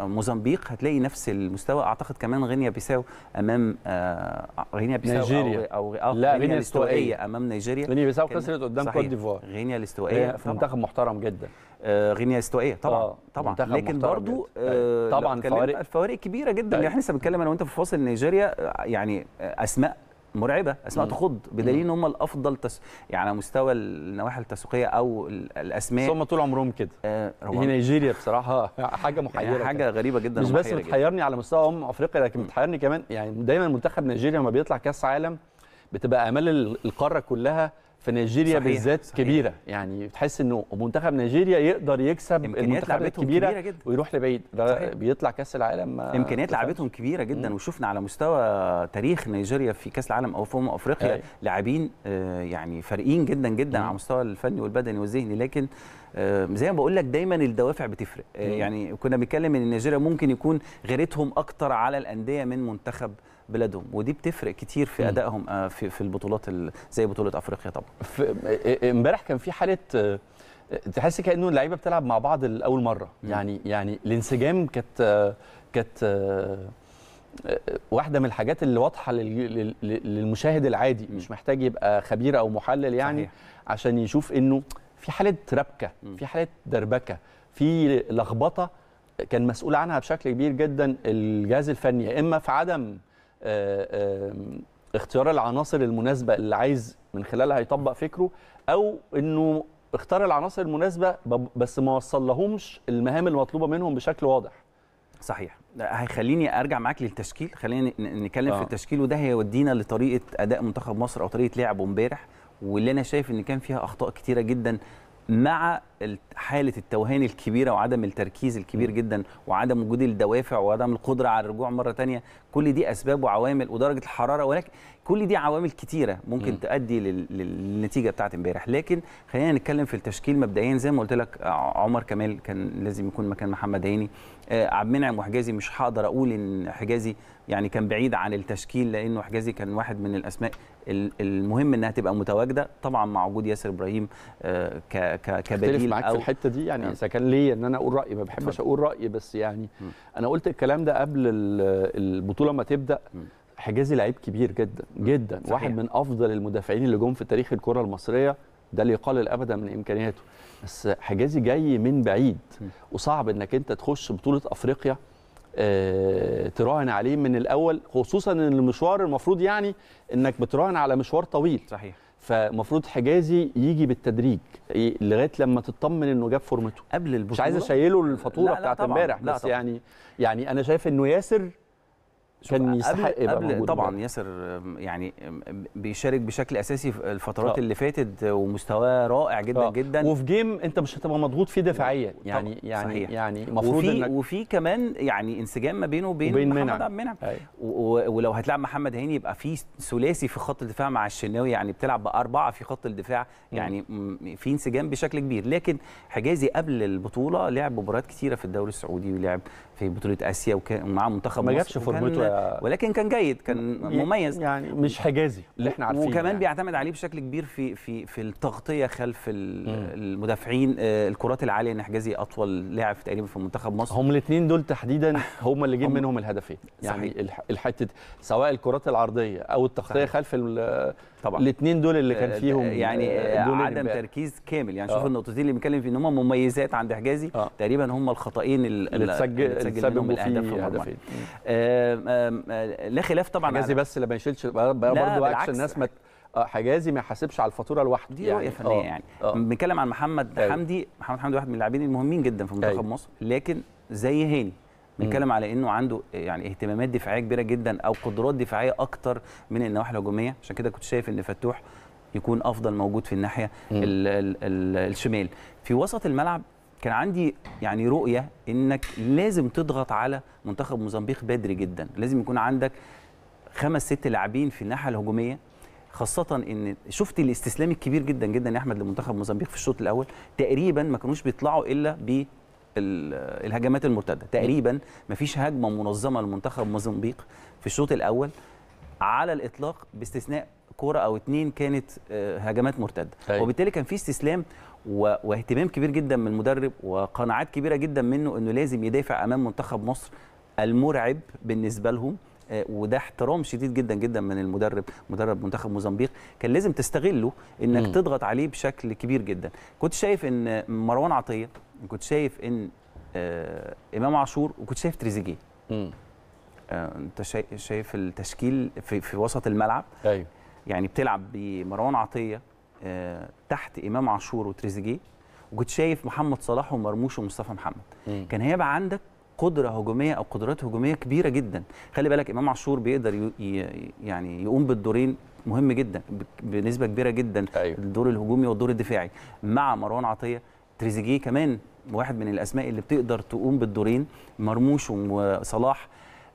[SPEAKER 2] موزمبيق هتلاقي نفس المستوى أعتقد كمان غينيا بيساو أمام آه، غينيا بيساو
[SPEAKER 1] نيجيريا.
[SPEAKER 2] أو, أو آه
[SPEAKER 1] لا، غينيا. الاستوائية
[SPEAKER 2] أمام نيجيريا
[SPEAKER 1] غينيا بيساو خسرت قدام. كوت ديفوار
[SPEAKER 2] غينيا
[SPEAKER 1] الاستوائية في. منتخب محترم جدا
[SPEAKER 2] آه، غينيا الاستوائية طبعا
[SPEAKER 1] آه،
[SPEAKER 2] طبعا لكن برضو. آه
[SPEAKER 1] طبعاً فوارق-
[SPEAKER 2] الفوارق كبيرة جدا
[SPEAKER 1] أيوة.
[SPEAKER 2] يعني إحنا لسه بنتكلم أنا وأنت في فاصل نيجيريا آه، يعني آه، أسماء مرعبة
[SPEAKER 1] أسماء.
[SPEAKER 2] تخض بدليل إن هم الأفضل تس... يعني على مستوى النواحي التسويقية
[SPEAKER 1] أو
[SPEAKER 2] الأسماء
[SPEAKER 1] هم طول عمرهم كده
[SPEAKER 2] آه
[SPEAKER 1] هي نيجيريا بصراحة [laughs] حاجة محيرة
[SPEAKER 2] يعني
[SPEAKER 1] كده.
[SPEAKER 2] حاجة غريبة جدا
[SPEAKER 1] مش بس. بتحيرني على مستوى أمم أفريقيا لكن بتحيرني كمان يعني دايما منتخب نيجيريا لما بيطلع كأس عالم بتبقى أمال ال- القارة كلها في نيجيريا
[SPEAKER 2] صحيح،
[SPEAKER 1] بالذات
[SPEAKER 2] صحيح.
[SPEAKER 1] كبيرة يعني بتحس إنه منتخب نيجيريا يقدر يكسب
[SPEAKER 2] لعبتهم
[SPEAKER 1] الكبيرة
[SPEAKER 2] كبيرة جدا.
[SPEAKER 1] ويروح لبعيد ده
[SPEAKER 2] صحيح.
[SPEAKER 1] بيطلع كأس العالم ما إمكانيات.
[SPEAKER 2] لعبتهم كبيرة جدا
[SPEAKER 1] مم.
[SPEAKER 2] وشفنا على مستوى تاريخ نيجيريا في كأس العالم أو في أمم أفريقيا
[SPEAKER 1] أيوة.
[SPEAKER 2] لاعبين آه، يعني فارقين جدا جدا
[SPEAKER 1] مم.
[SPEAKER 2] على المستوى الفني والبدني والذهني لكن آه، زي ما بقول لك دايما الدوافع بتفرق آه،
[SPEAKER 1] مم.
[SPEAKER 2] يعني كنا بنتكلم إن نيجيريا ممكن يكون غيرتهم أكتر على الأندية من منتخب بلادهم ودي بتفرق كتير في. أدائهم آه، في في البطولات ال- زي بطولة أفريقيا طبعا
[SPEAKER 1] إمبارح كان في حالة آه، تحس كأنه اللعيبة بتلعب مع بعض لأول مرة
[SPEAKER 2] مم.
[SPEAKER 1] يعني يعني الانسجام كانت آه، كانت واحدة من الحاجات اللي واضحة لل- لل- للمشاهد العادي. مش محتاج يبقى خبير أو محلل يعني
[SPEAKER 2] صحيح.
[SPEAKER 1] عشان يشوف إنه في حالة
[SPEAKER 2] ربكة.
[SPEAKER 1] في حالة دربكة في لخبطة كان مسؤول عنها بشكل كبير جدا الجهاز الفني يا إما في عدم اختيار العناصر المناسبة اللي عايز من خلالها يطبق فكره أو إنه اختار العناصر المناسبة بس ما وصل لهمش المهام المطلوبة منهم بشكل واضح.
[SPEAKER 2] صحيح. هيخليني أرجع معاك للتشكيل. خلينا نتكلم
[SPEAKER 1] آه.
[SPEAKER 2] في التشكيل وده هيودينا لطريقة أداء منتخب مصر أو طريقة لعبه امبارح واللي أنا شايف إن كان فيها أخطاء كتيرة جدا مع ال- حالة التوهان الكبيرة وعدم التركيز الكبير جدا وعدم وجود الدوافع وعدم القدرة على الرجوع مرة تانية كل دي أسباب وعوامل ودرجة الحرارة ولكن كل دي عوامل كتيرة ممكن
[SPEAKER 1] مم.
[SPEAKER 2] تؤدي لل- لل- للنتيجة بتاعت امبارح. لكن خلينا نتكلم في التشكيل مبدئيا زي ما قلت لك ع- عمر كمال كان لازم يكون مكان محمد هاني. آه، عبد المنعم وحجازي مش هقدر أقول إن حجازي يعني كان بعيد عن التشكيل لأنه حجازي كان واحد من الأسماء ال- المهم إنها تبقى متواجدة طبعا مع وجود ياسر إبراهيم آه، كبديل
[SPEAKER 1] معاك في الحتة دي يعني
[SPEAKER 2] آه.
[SPEAKER 1] إذا كان ليا إن أنا أقول رأيي ما بحبش. أقول رأيي بس يعني. أنا قلت الكلام ده قبل ال- البطولة ما
[SPEAKER 2] تبدأ.
[SPEAKER 1] حجازي لعيب كبير جدا جدا
[SPEAKER 2] صحيح.
[SPEAKER 1] واحد من أفضل المدافعين اللي جم في تاريخ الكرة المصرية ده اللي يقلل ابدا من إمكانياته بس حجازي جاي من بعيد. وصعب إنك أنت تخش بطولة أفريقيا تراهن عليه من الأول خصوصا إن المشوار المفروض يعني إنك بتراهن على مشوار طويل.
[SPEAKER 2] صحيح.
[SPEAKER 1] فمفروض حجازي يجي بالتدريج ي- لغاية لما تطمن إنه جاب فورمته.
[SPEAKER 2] قبل البطولة؟
[SPEAKER 1] مش عايز أشيله الفاتوره بتاعت امبارح
[SPEAKER 2] لا
[SPEAKER 1] بس
[SPEAKER 2] طبعاً.
[SPEAKER 1] يعني يعني أنا شايف إنه ياسر كان
[SPEAKER 2] قبل-
[SPEAKER 1] يستحق
[SPEAKER 2] قبل
[SPEAKER 1] موجود
[SPEAKER 2] طبعا
[SPEAKER 1] امبارح.
[SPEAKER 2] ياسر يعني بيشارك بشكل أساسي في الفترات
[SPEAKER 1] آه.
[SPEAKER 2] اللي فاتت ومستواه رائع جدا
[SPEAKER 1] آه.
[SPEAKER 2] جدا
[SPEAKER 1] وفي جيم انت مش هتبقى مضغوط فيه دفاعيا يعني
[SPEAKER 2] طبعاً،
[SPEAKER 1] يعني
[SPEAKER 2] صحيح.
[SPEAKER 1] يعني المفروض
[SPEAKER 2] وفي
[SPEAKER 1] إنك
[SPEAKER 2] وفي كمان يعني انسجام ما بينه وبين,
[SPEAKER 1] وبين
[SPEAKER 2] محمد. عبد المنعم ولو هتلعب محمد هاني يبقى في ثلاثي في خط الدفاع مع الشناوي يعني بتلعب بأربعة في خط الدفاع يعني في انسجام بشكل كبير لكن حجازي قبل البطولة لعب مباريات كتيرة في الدوري السعودي ولعب في بطولة آسيا وكان مع منتخب
[SPEAKER 1] ما جابش فورمته يا-
[SPEAKER 2] ولكن كان جيد كان مميز.
[SPEAKER 1] يعني مش حجازي اللي إحنا عارفينه
[SPEAKER 2] وكمان
[SPEAKER 1] يعني.
[SPEAKER 2] بيعتمد عليه بشكل كبير في في في التغطية خلف ال- المدافعين آه، الكرات العالية إن حجازي أطول لاعب تقريبا في منتخب مصر.
[SPEAKER 1] هم الاثنين دول تحديدا هم اللي
[SPEAKER 2] هم-
[SPEAKER 1] منهم الهدفين. يعني الحتة سواء الكرات العرضية أو التغطية
[SPEAKER 2] صحيح.
[SPEAKER 1] خلف
[SPEAKER 2] طبعا
[SPEAKER 1] الاثنين دول اللي كان
[SPEAKER 2] آه،
[SPEAKER 1] فيهم
[SPEAKER 2] يعني
[SPEAKER 1] آه،
[SPEAKER 2] آه،
[SPEAKER 1] جولين
[SPEAKER 2] عدم
[SPEAKER 1] امبارح.
[SPEAKER 2] تركيز كامل يعني شوف. النقطتين اللي بنتكلم فيه إن هم مميزات عند حجازي
[SPEAKER 1] آه.
[SPEAKER 2] تقريبا هم الخطأين ال-
[SPEAKER 1] اللي تسجل اللي
[SPEAKER 2] منهم الأهداف في
[SPEAKER 1] فيه
[SPEAKER 2] المرمى.
[SPEAKER 1] هدفين
[SPEAKER 2] آم، آم، آه، لا خلاف طبعا
[SPEAKER 1] حجازي بس اللي ما يشيلش برضه. عكس الناس ما حجازي ما يحاسبش على الفاتورة لوحده
[SPEAKER 2] دي رؤية
[SPEAKER 1] فنية
[SPEAKER 2] يعني. بنتكلم عن محمد. حمدي محمد حمدي واحد من اللاعبين المهمين جدا في منتخب
[SPEAKER 1] أيوة.
[SPEAKER 2] مصر لكن زي هاني بنتكلم على إنه عنده يعني اهتمامات دفاعية كبيرة جدا أو قدرات دفاعية أكتر من النواحي الهجومية. عشان كده كنت شايف إن فتوح يكون أفضل موجود في الناحية
[SPEAKER 1] مم.
[SPEAKER 2] ال ال ال الشمال. في وسط الملعب كان عندي يعني رؤية إنك لازم تضغط على منتخب موزمبيق بدري جدا. لازم يكون عندك خمس ست لاعبين في الناحية الهجومية. خاصة إن شفت الاستسلام الكبير جدا جدا يا أحمد لمنتخب موزمبيق في الشوط الأول. تقريبا ما كانوش بيطلعوا إلا ب الهجمات المرتدة تقريبا ما فيش هجمة منظمة لمنتخب موزمبيق في الشوط الأول على الإطلاق باستثناء كوره أو اتنين كانت آه، هجمات مرتدة
[SPEAKER 1] أيوة.
[SPEAKER 2] وبالتالي كان في استسلام واهتمام كبير جدا من المدرب وقناعات كبيرة جدا منه إنه لازم يدافع أمام منتخب مصر المرعب بالنسبة لهم آه، وده احترام شديد جدا جدا من المدرب مدرب منتخب موزمبيق كان لازم تستغله إنك
[SPEAKER 1] مم.
[SPEAKER 2] تضغط عليه بشكل كبير جدا كنت شايف إن مروان عطية كنت شايف إن آه إمام عاشور وكنت شايف تريزيجيه. آه أنت شايف, التشكيل في, في وسط الملعب
[SPEAKER 1] أيوه
[SPEAKER 2] يعني بتلعب بمروان عطية آه تحت إمام عاشور وتريزيجيه وكنت شايف محمد صلاح ومرموش ومصطفى محمد
[SPEAKER 1] مم.
[SPEAKER 2] كان هيبقى عندك قدرة هجومية أو قدرات هجومية كبيرة جدا خلي بالك إمام عاشور بيقدر. يعني يقوم بالدورين مهم جدا بنسبة كبيرة جدا
[SPEAKER 1] أيوة.
[SPEAKER 2] الدور الهجومي والدور الدفاعي مع مروان عطية تريزيجيه كمان واحد من الأسماء اللي بتقدر تقوم بالدورين مرموش وصلاح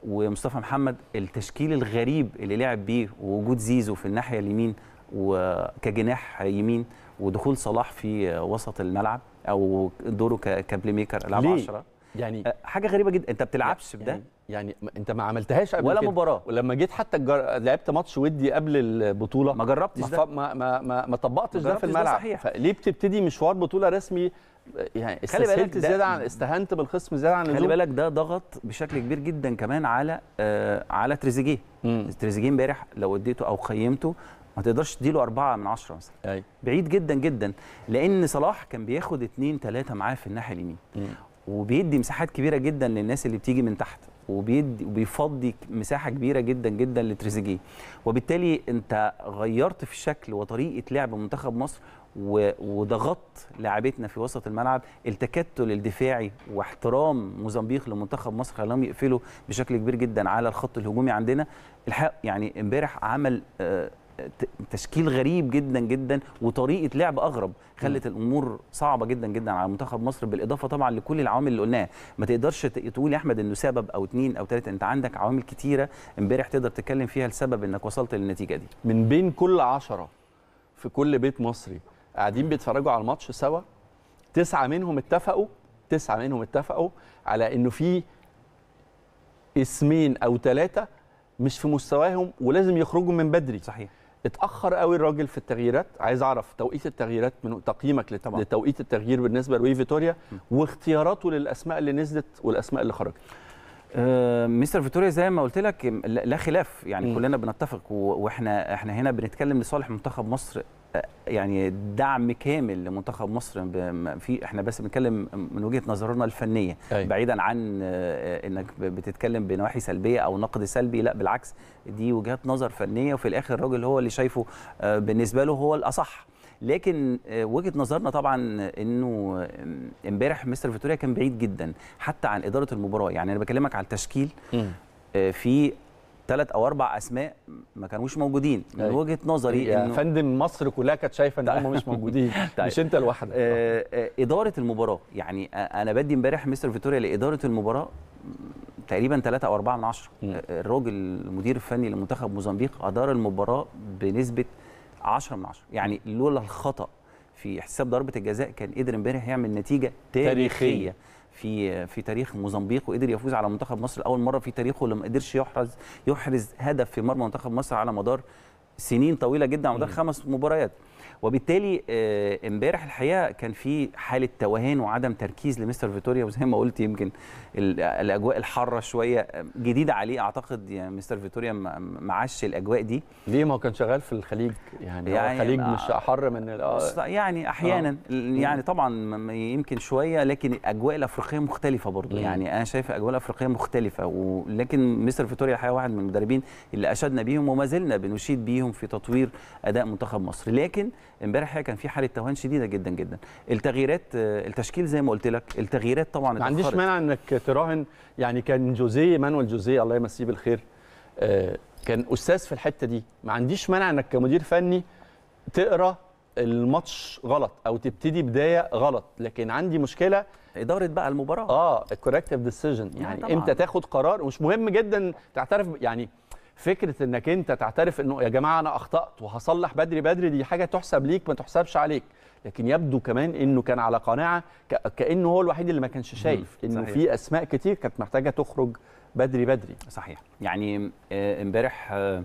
[SPEAKER 2] ومصطفى محمد التشكيل الغريب اللي لعب بيه ووجود زيزو في الناحية اليمين وكجناح يمين ودخول صلاح في وسط الملعب أو دوره ك playmaker ألعاب
[SPEAKER 1] ليه؟
[SPEAKER 2] 10
[SPEAKER 1] يعني
[SPEAKER 2] أه، حاجة غريبة جدا. أنت بتلعبش بده؟
[SPEAKER 1] يعني, انت ما عملتهاش قبل
[SPEAKER 2] ولا
[SPEAKER 1] كده.
[SPEAKER 2] مباراة.
[SPEAKER 1] ولما جيت حتى الجر... لعبت ماتش ودي قبل البطولة
[SPEAKER 2] ما جربتش
[SPEAKER 1] ما,
[SPEAKER 2] ده.
[SPEAKER 1] ما ما ما, ما طبقتش ده في
[SPEAKER 2] جربتش ده
[SPEAKER 1] الملعب
[SPEAKER 2] صحيح.
[SPEAKER 1] فليه بتبتدي مشوار بطولة رسمي يعني
[SPEAKER 2] خلي بالك
[SPEAKER 1] زيادة عن استهنت بالخصم زيادة عن
[SPEAKER 2] خلي
[SPEAKER 1] اللزوم
[SPEAKER 2] بالك ده ضغط بشكل كبير جدا كمان على آه على تريزيجيه. تريزيجيه امبارح لو اديته أو قيمته ما تقدرش تديله أربعة من عشرة مثلا
[SPEAKER 1] أيوه
[SPEAKER 2] بعيد جدا جدا لأن صلاح كان بياخد اتنين تلاتة معاه في الناحية اليمين. وبيدي مساحات كبيرة جدا للناس اللي بتيجي من تحت وبيدي وبيفضي مساحة كبيرة جدا جدا لتريزيجيه. وبالتالي أنت غيرت في الشكل وطريقة لعب منتخب مصر وضغطت لاعبتنا في وسط الملعب. التكتل الدفاعي واحترام موزمبيق لمنتخب مصر خلاهم يقفلوا بشكل كبير جدا على الخط الهجومي عندنا. الحق يعني امبارح عمل آه، تشكيل غريب جدا جدا وطريقة لعب أغرب خلت الأمور صعبة جدا جدا على منتخب مصر بالإضافة طبعا لكل العوامل اللي قلناها. ما تقدرش تقول يا أحمد إنه سبب أو اتنين أو تلاتة أنت عندك عوامل كتيرة امبارح تقدر تتكلم فيها السبب إنك وصلت للنتيجة دي.
[SPEAKER 1] من بين كل عشرة في كل بيت مصري قاعدين بيتفرجوا على الماتش سوا تسعة منهم اتفقوا تسعة منهم اتفقوا على إنه في اسمين أو ثلاثة مش في مستواهم ولازم يخرجوا من بدري.
[SPEAKER 2] صحيح.
[SPEAKER 1] اتأخر قوي الراجل في التغييرات عايز أعرف توقيت التغييرات من تقييمك
[SPEAKER 2] طبعا.
[SPEAKER 1] لتوقيت التغيير بالنسبة لوي فيتوريا واختياراته للأسماء اللي نزلت والأسماء اللي خرجت
[SPEAKER 2] آه، مستر فيتوريا زي ما قلت لك لا لا خلاف يعني
[SPEAKER 1] مم.
[SPEAKER 2] كلنا بنتفق وإحنا إحنا هنا بنتكلم لصالح منتخب مصر يعني دعم كامل لمنتخب مصر م- في إحنا بس بنتكلم من وجهة نظرنا الفنية
[SPEAKER 1] أيوة.
[SPEAKER 2] بعيدا عن آه، إنك بتتكلم بنواحي سلبية أو نقد سلبي لا بالعكس دي وجهات نظر فنية وفي الآخر الراجل هو اللي شايفه آه، بالنسبة له هو الأصح. لكن آه، وجهة نظرنا طبعا إنه إمبارح مستر فيتوريا كان بعيد جدا حتى عن إدارة المباراة. يعني أنا بكلمك على التشكيل آه، في ثلاث أو أربع أسماء ما كانوش موجودين من
[SPEAKER 1] أيوة.
[SPEAKER 2] وجهة نظري
[SPEAKER 1] يا
[SPEAKER 2] إنه
[SPEAKER 1] فندم مصر كلها كانت شايفة إن هم مش موجودين [laughs]
[SPEAKER 2] طيب.
[SPEAKER 1] مش أنت لوحدك
[SPEAKER 2] آه، آه، إدارة المباراة يعني آه، أنا بدي امبارح مستر فيتوريا لإدارة المباراة تقريبا 3 أو 4 من 10
[SPEAKER 1] مم.
[SPEAKER 2] الراجل المدير الفني لمنتخب موزمبيق أدار المباراة بنسبة 10 من 10 يعني لولا الخطأ في حساب ضربة الجزاء كان قدر امبارح يعمل نتيجة
[SPEAKER 1] تاريخية.
[SPEAKER 2] في في تاريخ موزمبيق وقدر يفوز على منتخب مصر لأول مرة في تاريخه اللي ما قدرش يحرز يحرز هدف في مرمى منتخب مصر على مدار سنين طويلة جدا على مدار خمس مباريات. وبالتالي آه، امبارح الحقيقة كان في حالة توهان وعدم تركيز لمستر فيتوريا وزي ما قلت يمكن ال- الأجواء الحارة شوية آه، جديدة عليه. أعتقد يعني مستر فيتوريا ما عاش الأجواء دي.
[SPEAKER 1] ليه؟ ما هو كان شغال في الخليج يعني, يعني الخليج
[SPEAKER 2] آه،
[SPEAKER 1] مش حر من آه،
[SPEAKER 2] يعني أحيانا يعني طبعا يمكن شوية لكن الاجواء الأفريقية مختلفة برضه. يعني أنا شايف الاجواء الأفريقية مختلفة ولكن مستر فيتوريا الحقيقة واحد من المدربين اللي أشدنا بيهم وما زلنا بنشيد بيهم في تطوير أداء منتخب مصر. لكن امبارح كان في حالة توهان شديدة جدا جدا. التغييرات آه، التشكيل زي ما قلت لك التغييرات طبعا
[SPEAKER 1] ما عنديش. مانع إنك تراهن. يعني كان جوزيه مانويل جوزيه الله يمسيه بالخير آه، كان أستاذ في الحتة دي. ما عنديش مانع إنك كمدير فني تقرأ الماتش غلط أو تبتدي بداية غلط. لكن عندي مشكلة
[SPEAKER 2] إدارة بقى المباراة.
[SPEAKER 1] آه ال corrective
[SPEAKER 2] decision
[SPEAKER 1] يعني. إمتى تاخد قرار؟ مش مهم جدا تعترف يعني فكرة إنك أنت تعترف إنه يا جماعة أنا أخطأت وهصلح بدري بدري دي حاجة تحسب ليك ما تحسبش عليك. لكن يبدو كمان إنه كان على قناعة كأنه هو الوحيد اللي ما كانش شايف
[SPEAKER 2] إنه.
[SPEAKER 1] في أسماء كتير كانت محتاجة تخرج بدري بدري.
[SPEAKER 2] صحيح. يعني آه، امبارح آه،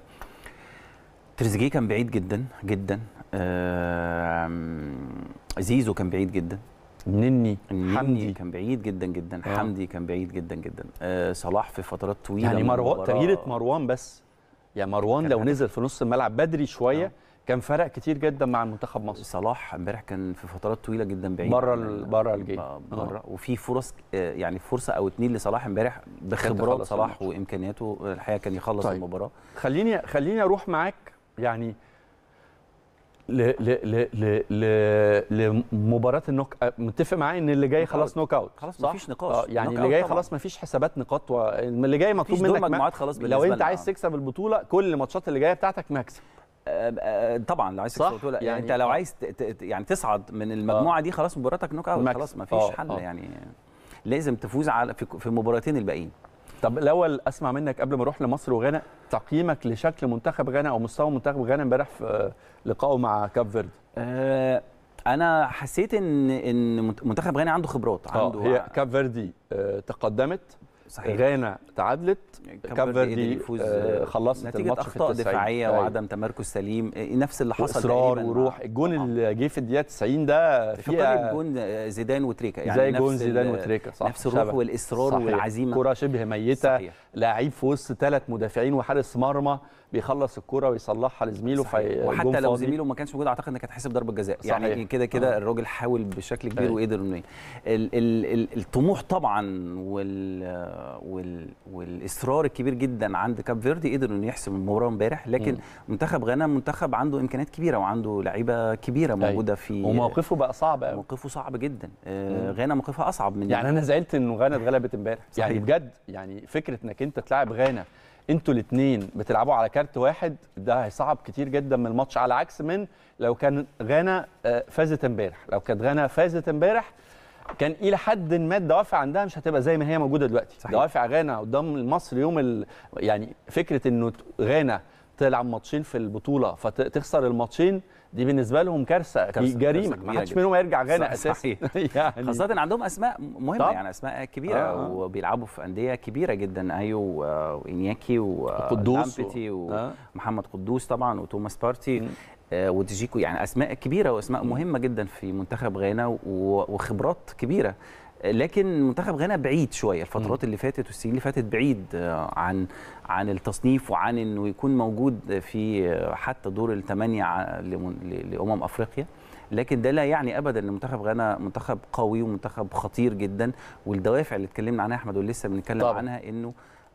[SPEAKER 2] تريزيجيه كان بعيد جدا جدا. آم، زيزو كان بعيد جدا. النني
[SPEAKER 1] حمدي
[SPEAKER 2] كان بعيد جدا جدا
[SPEAKER 1] آه.
[SPEAKER 2] حمدي كان بعيد جدا جدا آه، صلاح في فترات طويلة
[SPEAKER 1] يعني مروان تغييرة مروان بس يعني مروان لو. نزل في نص الملعب بدري شوية
[SPEAKER 2] آه.
[SPEAKER 1] كان فرق كتير جدا مع منتخب مصر
[SPEAKER 2] صلاح امبارح كان في فترات طويلة جدا بعيد
[SPEAKER 1] بره ال- بره الجيم.
[SPEAKER 2] ب- بره وفي فرص آه، يعني فرصة أو اتنين لصلاح امبارح بخبرات صلاح. وإمكانياته آه، الحقيقة كان يخلص
[SPEAKER 1] طيب.
[SPEAKER 2] المباراة
[SPEAKER 1] خليني خليني أروح معاك يعني ل ل ل ل ل لمباراة النوك متفق معايا إن اللي جاي خلاص. نوك أوت
[SPEAKER 2] خلاص؟ مفيش نقاش.
[SPEAKER 1] آه يعني اللي جاي. خلاص مفيش حسابات نقاط و... اللي جاي مطلوب
[SPEAKER 2] مفيش
[SPEAKER 1] منك
[SPEAKER 2] مجموعات خلاص
[SPEAKER 1] لو
[SPEAKER 2] أنت.
[SPEAKER 1] عايز تكسب البطولة كل الماتشات اللي جاية بتاعتك مكسب
[SPEAKER 2] آه، آه، طبعا لو عايز تكسب بطولة،
[SPEAKER 1] يعني
[SPEAKER 2] أنت لو
[SPEAKER 1] آه.
[SPEAKER 2] عايز يعني تصعد من المجموعة دي خلاص مباراتك knock
[SPEAKER 1] out.
[SPEAKER 2] خلاص ما
[SPEAKER 1] آه،
[SPEAKER 2] فيش حل. يعني لازم تفوز على في في المباراتين الباقيين
[SPEAKER 1] طب الأول أسمع منك قبل ما أروح لمصر وغانا تقييمك لشكل منتخب غانا أو مستوى منتخب غانا امبارح في آه، لقائه مع كاب فيردي
[SPEAKER 2] آه، أنا حسيت ان إن منت- منتخب غانا عنده خبرات
[SPEAKER 1] آه
[SPEAKER 2] عنده
[SPEAKER 1] هي كاب فيردي آه، تقدمت
[SPEAKER 2] صحيح
[SPEAKER 1] غانا تعادلت كاب فيردي
[SPEAKER 2] يفوز
[SPEAKER 1] آه، خلصت
[SPEAKER 2] نتيجة
[SPEAKER 1] الماتش في أخطاء.
[SPEAKER 2] دفاعية
[SPEAKER 1] أيوة.
[SPEAKER 2] وعدم تمركز سليم آه، نفس اللي حصل مع-
[SPEAKER 1] وروح الجون
[SPEAKER 2] طبعاً.
[SPEAKER 1] اللي جه في الدقيقة 90 ده فيها
[SPEAKER 2] بجون آه، زيدان وتريكا يعني
[SPEAKER 1] زي جون زيدان وتريكا صح
[SPEAKER 2] نفس الروح. والإصرار
[SPEAKER 1] صحيح.
[SPEAKER 2] والعزيمة
[SPEAKER 1] كرة شبه
[SPEAKER 2] صحيح.
[SPEAKER 1] لعيب في وسط ثلاث مدافعين وحارس مرمى بيخلص الكرة ويصلحها لزميله
[SPEAKER 2] صحيح.
[SPEAKER 1] في
[SPEAKER 2] وحتى لو زميله ما كانش موجود أعتقد كانت هتحسب ضربة جزاء يعني. كده كده
[SPEAKER 1] آه.
[SPEAKER 2] الراجل حاول بشكل كبير
[SPEAKER 1] أيوة.
[SPEAKER 2] وقدر إنه الطموح طبعا وال وال والإصرار الكبير جدا عند كاب فيردي قدر إنه يحسم المباراة امبارح لكن
[SPEAKER 1] مم.
[SPEAKER 2] منتخب غانا منتخب عنده إمكانيات كبيرة وعنده لعيبة
[SPEAKER 1] كبيرة.
[SPEAKER 2] موجودة في
[SPEAKER 1] وموقفه بقى صعب قوي
[SPEAKER 2] موقفه صعب جدا آه،. غانا موقفها أصعب من
[SPEAKER 1] يعني أنا زعلت إنه غانا اتغلبت امبارح يعني. بجد يعني فكرة إنك أنت تلعب غانا أنتوا الاثنين بتلعبوا على كارت واحد ده هيصعب كتير جدا من الماتش على عكس من لو كان غانا آه، فازت امبارح لو كانت غانا فازت امبارح كان إلى حد ما الدوافع عندها مش هتبقى زي ما هي موجودة دلوقتي
[SPEAKER 2] صحيح.
[SPEAKER 1] دوافع غانا قدام مصر يوم ال... يعني فكرة إنه غانا تلعب ماتشين في البطولة فتخسر الماتشين دي بالنسبة لهم
[SPEAKER 2] كارثة,
[SPEAKER 1] كارثة-
[SPEAKER 2] كارثة
[SPEAKER 1] جريمة
[SPEAKER 2] ما
[SPEAKER 1] حدش. منهم هيرجع غانا
[SPEAKER 2] أساسا. [laughs]
[SPEAKER 1] يعني
[SPEAKER 2] خاصة إن عندهم أسماء مهمة
[SPEAKER 1] طبعاً.
[SPEAKER 2] يعني أسماء كبيرة
[SPEAKER 1] آه،.
[SPEAKER 2] وبيلعبوا في أندية كبيرة جدا أيو و- وإنياكي
[SPEAKER 1] قدوس و-
[SPEAKER 2] ولامبتي
[SPEAKER 1] آه.
[SPEAKER 2] ومحمد قدوس طبعا وتوماس بارتي
[SPEAKER 1] مم.
[SPEAKER 2] آه، وتجيكو يعني أسماء كبيرة وأسماء مهمة جدا في منتخب غانا وخبرات كبيرة آه، لكن منتخب غانا بعيد شوية الفترات اللي فاتت والسنين اللي فاتت بعيد آه، عن عن التصنيف وعن إنه يكون موجود في آه، حتى دور الثمانيه لأمم أفريقيا. لكن ده لا يعني ابدا إن منتخب غانا منتخب قوي ومنتخب خطير جدا. والدوافع اللي اتكلمنا عنها أحمد ولسه بنتكلم. عنها إنه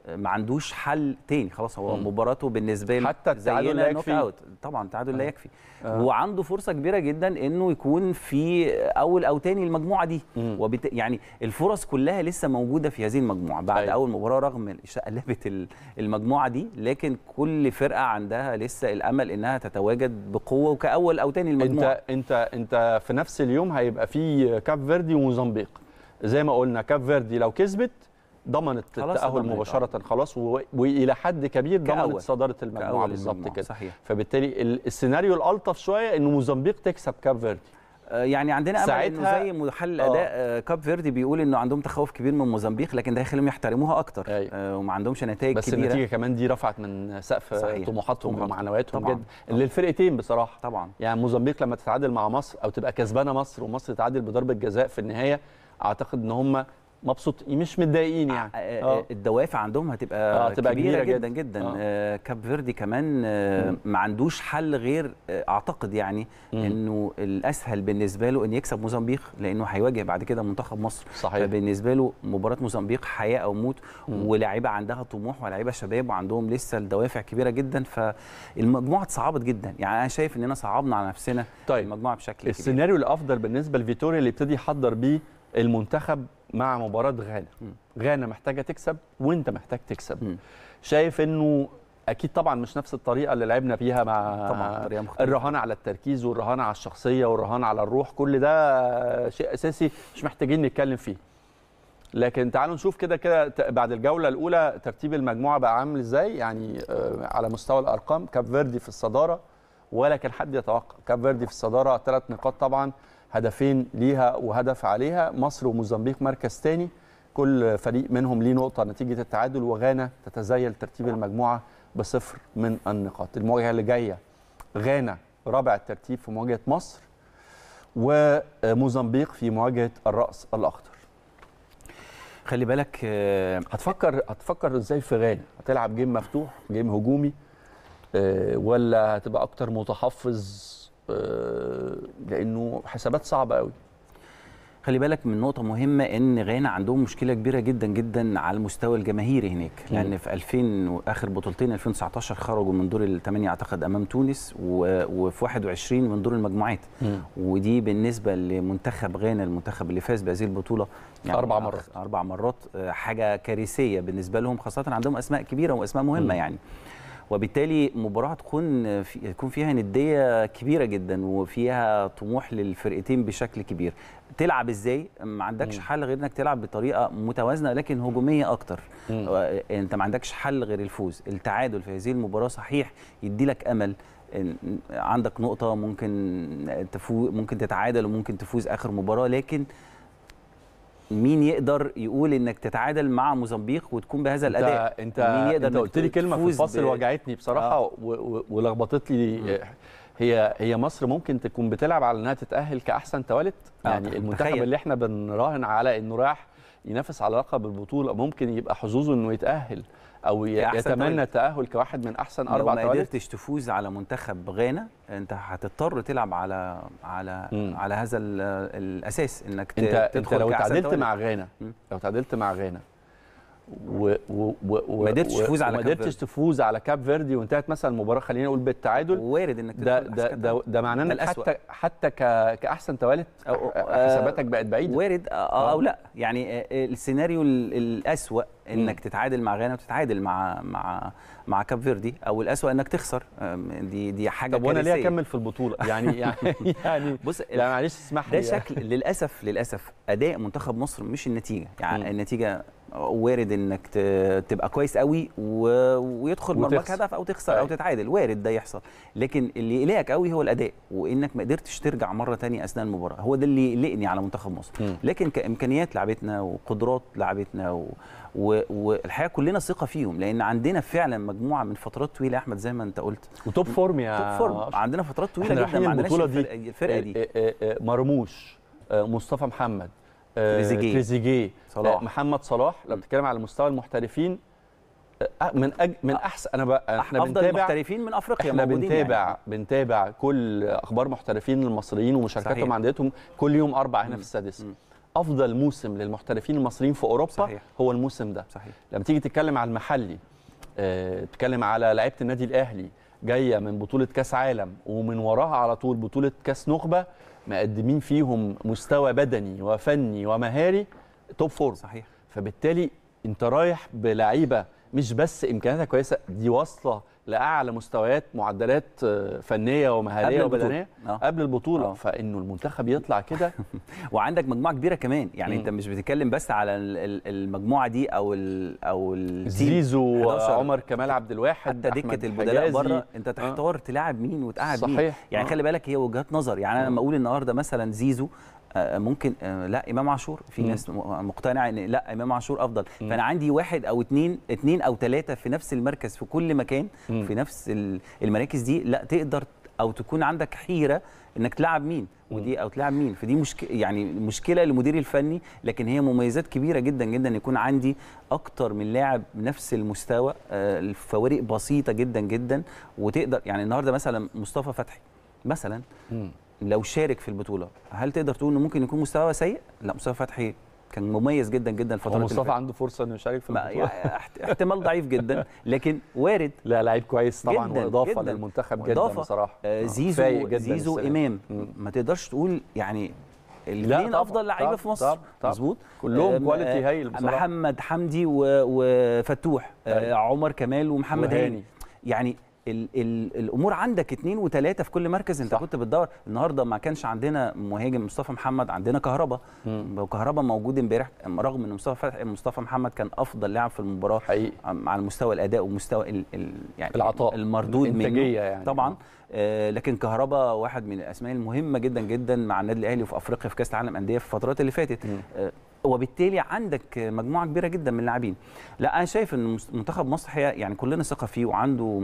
[SPEAKER 2] ما عندوش حل تاني خلاص هو. مباراته بالنسبة له
[SPEAKER 1] حتى التعادل لا يكفي.
[SPEAKER 2] اوت طبعا التعادل لا
[SPEAKER 1] آه.
[SPEAKER 2] يكفي
[SPEAKER 1] آه.
[SPEAKER 2] وعنده فرصة كبيرة جدا إنه يكون في أول أو تاني المجموعة دي. وبت... يعني الفرص كلها لسه موجودة في هذه المجموعة بعد
[SPEAKER 1] أيوة.
[SPEAKER 2] أول مباراة رغم ال- المجموعة دي لكن كل فرقة عندها لسه الأمل إنها تتواجد بقوة وكأول أو تاني المجموعة
[SPEAKER 1] أنت أنت أنت في نفس اليوم هيبقى في كاب فيردي وموزمبيق زي ما قلنا كاب فيردي لو كسبت ضمنت
[SPEAKER 2] ضمنت،
[SPEAKER 1] مباشرة خلاص. وإلى حد كبير ضمنت المجموعة
[SPEAKER 2] كأول
[SPEAKER 1] بالظبط كده
[SPEAKER 2] صحيح
[SPEAKER 1] فبالتالي ال- السيناريو الألطف شوية انه موزمبيق تكسب كاب فيردي
[SPEAKER 2] آه، يعني عندنا أمل
[SPEAKER 1] إنه
[SPEAKER 2] زي محلل
[SPEAKER 1] آه.
[SPEAKER 2] الاداء آه، كاب فيردي بيقول إنه عندهم تخوف كبير من موزمبيق لكن ده هيخليهم يحترموها أكتر
[SPEAKER 1] أيوة.
[SPEAKER 2] آه، وما عندهمش نتائج
[SPEAKER 1] بس
[SPEAKER 2] كبيرة
[SPEAKER 1] النتيجة كمان دي رفعت من سقف. طموحاتهم
[SPEAKER 2] طموحات.
[SPEAKER 1] ومعنوياتهم. جدا للفرقتين بصراحة
[SPEAKER 2] طبعا
[SPEAKER 1] يعني موزمبيق لما تتعادل مع مصر أو تبقى كسبانة مصر ومصر تتعادل بضربة جزاء في النهاية أعتقد إن هم مبسوطين مش متضايقين يعني
[SPEAKER 2] آه،
[SPEAKER 1] آه.
[SPEAKER 2] الدوافع عندهم هتبقى
[SPEAKER 1] آه، هتبقى
[SPEAKER 2] كبيرة,
[SPEAKER 1] كبيرة
[SPEAKER 2] جدا
[SPEAKER 1] جداً.
[SPEAKER 2] جدا
[SPEAKER 1] آه.
[SPEAKER 2] آه. كاب فيردي كمان آه. ما عندوش حل غير آه أعتقد يعني
[SPEAKER 1] مم.
[SPEAKER 2] إنه الأسهل بالنسبة له إن يكسب موزمبيق لأنه هيواجه بعد كده منتخب مصر
[SPEAKER 1] صحيح
[SPEAKER 2] فبالنسبة له مباراة موزمبيق حياة أو موت. ولاعيبة عندها طموح ولاعيبة شباب وعندهم لسه الدوافع كبيرة جدا فالمجموعة اتصعبت جدا يعني أنا شايف إننا صعبنا على نفسنا
[SPEAKER 1] طيب
[SPEAKER 2] المجموعة بشكل كبير
[SPEAKER 1] السيناريو الأفضل بالنسبة لفيتوريا اللي ابتدي يحضر بيه المنتخب مع مباراة غانا. غانا محتاجة تكسب وانت محتاج تكسب.
[SPEAKER 2] مم.
[SPEAKER 1] شايف إنه أكيد طبعا مش نفس الطريقة اللي لعبنا بيها مع
[SPEAKER 2] طبعا
[SPEAKER 1] الرهان على التركيز والرهان على الشخصية والرهان على الروح كل ده شيء أساسي مش محتاجين نتكلم فيه. لكن تعالوا نشوف كده كده بعد الجولة الأولى ترتيب المجموعة بقى عامل إزاي. يعني آه، على مستوى الأرقام كاب فيردي في الصدارة ولا كان حد يتوقع. كاب فيردي في الصدارة ثلاث نقاط طبعا. هدفين ليها وهدف عليها. مصر وموزمبيق مركز ثاني كل فريق منهم ليه نقطة نتيجة التعادل وغانا تتزيل ترتيب المجموعة بصفر من النقاط. المواجهة اللي جاية غانا رابع الترتيب في مواجهة مصر وموزمبيق في مواجهة الرأس الأخضر.
[SPEAKER 2] خلي بالك آه،
[SPEAKER 1] هتفكر هتفكر إزاي في غانا؟ هتلعب جيم مفتوح جيم هجومي آه، ولا هتبقى أكتر متحفظ؟ لأنه حسابات صعبة قوي
[SPEAKER 2] خلي بالك من نقطة مهمة إن غانا عندهم مشكلة كبيرة جدا جدا على المستوى الجماهيري هناك،
[SPEAKER 1] مم.
[SPEAKER 2] لأن في 2000 وآخر بطولتين 2019 خرجوا من دور الثمانية أعتقد أمام تونس وفي 21 من دور المجموعات، ودي بالنسبة لمنتخب غانا المنتخب اللي فاز بهذه البطولة
[SPEAKER 1] أربع مرات.
[SPEAKER 2] أربع مرات آه، حاجة كارثية بالنسبة لهم خاصة عندهم أسماء كبيرة وأسماء مهمة
[SPEAKER 1] مم.
[SPEAKER 2] يعني. وبالتالي مباراة تكون يكون فيها ندية كبيرة جدا وفيها طموح للفرقتين بشكل كبير. تلعب إزاي؟ ما عندكش. حل غير إنك تلعب بطريقة متوازنة لكن هجومية
[SPEAKER 1] أكتر.
[SPEAKER 2] آه، أنت ما عندكش حل غير الفوز. التعادل في هذه المباراة صحيح يدي لك أمل. عندك نقطة ممكن تفوز ممكن تتعادل وممكن تفوز آخر مباراة لكن مين يقدر يقول إنك تتعادل مع موزمبيق وتكون بهذا الأداء؟
[SPEAKER 1] انت
[SPEAKER 2] مين
[SPEAKER 1] انت,
[SPEAKER 2] يقدر أنت
[SPEAKER 1] قلت لي كلمة في
[SPEAKER 2] تفوز
[SPEAKER 1] الفاصل
[SPEAKER 2] ب-
[SPEAKER 1] وجعتني بصراحة
[SPEAKER 2] آه.
[SPEAKER 1] ولخبطت لي. هي هي مصر ممكن تكون بتلعب على إنها تتأهل كأحسن توالت.
[SPEAKER 2] آه،
[SPEAKER 1] يعني
[SPEAKER 2] تخيل.
[SPEAKER 1] المنتخب اللي إحنا بنراهن على إنه رايح ينافس على لقب البطولة ممكن يبقى حظوظه إنه يتأهل.
[SPEAKER 2] أو
[SPEAKER 1] يتمنى. التاهل كواحد من أحسن
[SPEAKER 2] لو
[SPEAKER 1] أربع
[SPEAKER 2] ما
[SPEAKER 1] توالت
[SPEAKER 2] قدرتش تفوز على منتخب غانا أنت هتضطر تلعب على على
[SPEAKER 1] مم.
[SPEAKER 2] على هذا ال- الأساس إنك
[SPEAKER 1] أنت أنت
[SPEAKER 2] تدخل
[SPEAKER 1] لو
[SPEAKER 2] كأحسن
[SPEAKER 1] تعادلت. مع غانا. لو تعادلت مع غانا و و و و
[SPEAKER 2] ما قدرتش تفوز على
[SPEAKER 1] ما
[SPEAKER 2] كاب
[SPEAKER 1] قدرتش
[SPEAKER 2] فيردي.
[SPEAKER 1] تفوز على كاب فيردي وانتهت مثلا المباراة خلينا نقول بالتعادل
[SPEAKER 2] وارد إنك
[SPEAKER 1] ده ده ده. ده معناه
[SPEAKER 2] إنك.
[SPEAKER 1] حتى حتى كأحسن توالت
[SPEAKER 2] آه،
[SPEAKER 1] حساباتك بقت بعيدة
[SPEAKER 2] وارد آه أو لأ يعني آه، السيناريو ال- الأسوأ إنك
[SPEAKER 1] مم.
[SPEAKER 2] تتعادل مع غانا وتتعادل مع مع مع كاب فيردي أو الأسوأ إنك تخسر دي دي حاجة
[SPEAKER 1] طب وأنا ليه. أكمل في البطولة يعني [laughs] يعني يعني
[SPEAKER 2] بص
[SPEAKER 1] لا معلش اسمح
[SPEAKER 2] ده
[SPEAKER 1] لي
[SPEAKER 2] شكل للأسف للأسف أداء منتخب مصر مش النتيجة يعني
[SPEAKER 1] مم.
[SPEAKER 2] النتيجة وارد إنك تبقى كويس قوي و... ويدخل مرماك. هدف أو تخسر أو
[SPEAKER 1] أي.
[SPEAKER 2] تتعادل. وارد ده يحصل. لكن اللي يقلقك قوي هو الأداء وإنك ما قدرتش ترجع مرة تانية أثناء المباراة. هو ده اللي يقلقني على منتخب مصر. لكن كإمكانيات لعبتنا وقدرات لعبتنا و... و... والحقيقة كلنا ثقة فيهم لأن عندنا فعلا مجموعة من فترات طويلة أحمد زي ما أنت قلت.
[SPEAKER 1] و top form يا
[SPEAKER 2] top form. عندنا فترات
[SPEAKER 1] طويلة
[SPEAKER 2] جدا ما عندناش
[SPEAKER 1] البطولة دي.
[SPEAKER 2] الفرقة, الفرقة دي.
[SPEAKER 1] آه، آه، آه، مرموش مصطفى محمد.
[SPEAKER 2] تريزيجيه.
[SPEAKER 1] تريزيجيه
[SPEAKER 2] صلاح.
[SPEAKER 1] آه، محمد صلاح لو. بتتكلم على مستوى المحترفين آه، من أج... من أحسن أنا بقى إحنا
[SPEAKER 2] أفضل
[SPEAKER 1] بنتابع
[SPEAKER 2] محترفين من أفريقيا
[SPEAKER 1] إحنا
[SPEAKER 2] موجودين
[SPEAKER 1] بنتابع
[SPEAKER 2] يعني.
[SPEAKER 1] بنتابع كل أخبار محترفين المصريين ومشاركاتهم. عندهم كل يوم أربع هنا. في السادس
[SPEAKER 2] مم.
[SPEAKER 1] أفضل موسم للمحترفين المصريين في أوروبا
[SPEAKER 2] صحيح.
[SPEAKER 1] هو الموسم ده
[SPEAKER 2] صحيح
[SPEAKER 1] لما تيجي تتكلم على المحلي آه، تتكلم على لعيبة النادي الأهلي جاية من بطولة كأس عالم ومن وراها على طول بطولة كأس نخبة مقدمين فيهم مستوى بدني وفني ومهاري top form.
[SPEAKER 2] صحيح.
[SPEAKER 1] فبالتالي انت رايح بلعيبة مش بس امكانياتها كويسة دي واصلة لأعلى مستويات معدلات آه، فنية ومهارية
[SPEAKER 2] قبل البطولة.
[SPEAKER 1] وبدنية
[SPEAKER 2] آه.
[SPEAKER 1] قبل البطولة
[SPEAKER 2] آه.
[SPEAKER 1] فإنه المنتخب يطلع كده [laughs]
[SPEAKER 2] وعندك مجموعة كبيرة كمان يعني
[SPEAKER 1] مم.
[SPEAKER 2] أنت مش بتتكلم بس على ال- ال- المجموعة دي أو ال أو ال team
[SPEAKER 1] زيزو
[SPEAKER 2] 11.
[SPEAKER 1] عمر كمال عبد الواحد
[SPEAKER 2] حتى دكة البدلاء. بره أنت تحتار تلاعب مين وتقعد مين. يعني
[SPEAKER 1] آه.
[SPEAKER 2] خلي بالك هي وجهات نظر يعني أنا لما أقول النهارده مثلا زيزو آه، ممكن آه، لا إمام عاشور في
[SPEAKER 1] مم.
[SPEAKER 2] ناس مقتنعه إن لا إمام عاشور أفضل
[SPEAKER 1] مم.
[SPEAKER 2] فأنا عندي واحد أو اتنين اتنين أو ثلاثة في نفس المركز في كل مكان
[SPEAKER 1] مم.
[SPEAKER 2] في نفس ال- المراكز دي لا تقدر أو تكون عندك حيرة إنك تلعب مين ودي أو تلعب مين فدي مشكله يعني مشكلة للمدير الفني لكن هي مميزات كبيرة جدا جدا يكون عندي أكتر من لاعب نفس المستوى آه، الفوارق بسيطة جدا جدا وتقدر يعني النهارده مثلا مصطفى فتحي مثلا
[SPEAKER 1] مم.
[SPEAKER 2] لو شارك في البطولة هل تقدر تقول إنه ممكن يكون مستوى سيء لا مصطفى فتحي كان مميز جدا جدا
[SPEAKER 1] الفترة
[SPEAKER 2] اللي
[SPEAKER 1] مصطفى. عنده فرصة إنه يشارك في البطولة
[SPEAKER 2] يعني احت- احتمال ضعيف جدا [laughs] لكن وارد
[SPEAKER 1] لا لعيب كويس طبعا
[SPEAKER 2] جداً،
[SPEAKER 1] وإضافة
[SPEAKER 2] جداً.
[SPEAKER 1] للمنتخب جدا. بصراحة
[SPEAKER 2] آه،
[SPEAKER 1] آه،
[SPEAKER 2] زيزو زيزو.
[SPEAKER 1] إمام.
[SPEAKER 2] ما تقدرش تقول يعني
[SPEAKER 1] لا
[SPEAKER 2] الاثنين أفضل
[SPEAKER 1] لعيبة
[SPEAKER 2] في مصر. مظبوط
[SPEAKER 1] كلهم quality
[SPEAKER 2] آه،
[SPEAKER 1] هايل بصراحة
[SPEAKER 2] محمد حمدي وفتوح آه،
[SPEAKER 1] أيوة.
[SPEAKER 2] عمر كمال ومحمد. هاني يعني ال ال الأمور عندك اثنين وثلاثه في كل مركز أنت
[SPEAKER 1] صح.
[SPEAKER 2] كنت بتدور. النهارده ما كانش عندنا مهاجم مصطفى محمد عندنا كهربا.
[SPEAKER 1] مم.
[SPEAKER 2] وكهربا موجود امبارح رغم إن مصطفى مصطفى محمد كان أفضل لاعب في المباراة.
[SPEAKER 1] حقيقي.
[SPEAKER 2] على مستوى الأداء ومستوى ال ال يعني
[SPEAKER 1] العطاء
[SPEAKER 2] المردود منه.
[SPEAKER 1] يعني.
[SPEAKER 2] طبعا. آه لكن كهربا واحد من الأسماء المهمة جدا جدا مع النادي الأهلي وفي أفريقيا في كأس العالم انديه في الفترات اللي فاتت. آه وبالتالي عندك مجموعة كبيرة جدا من اللاعبين. لا أنا شايف إن منتخب مصر هي يعني كلنا ثقة فيه وعنده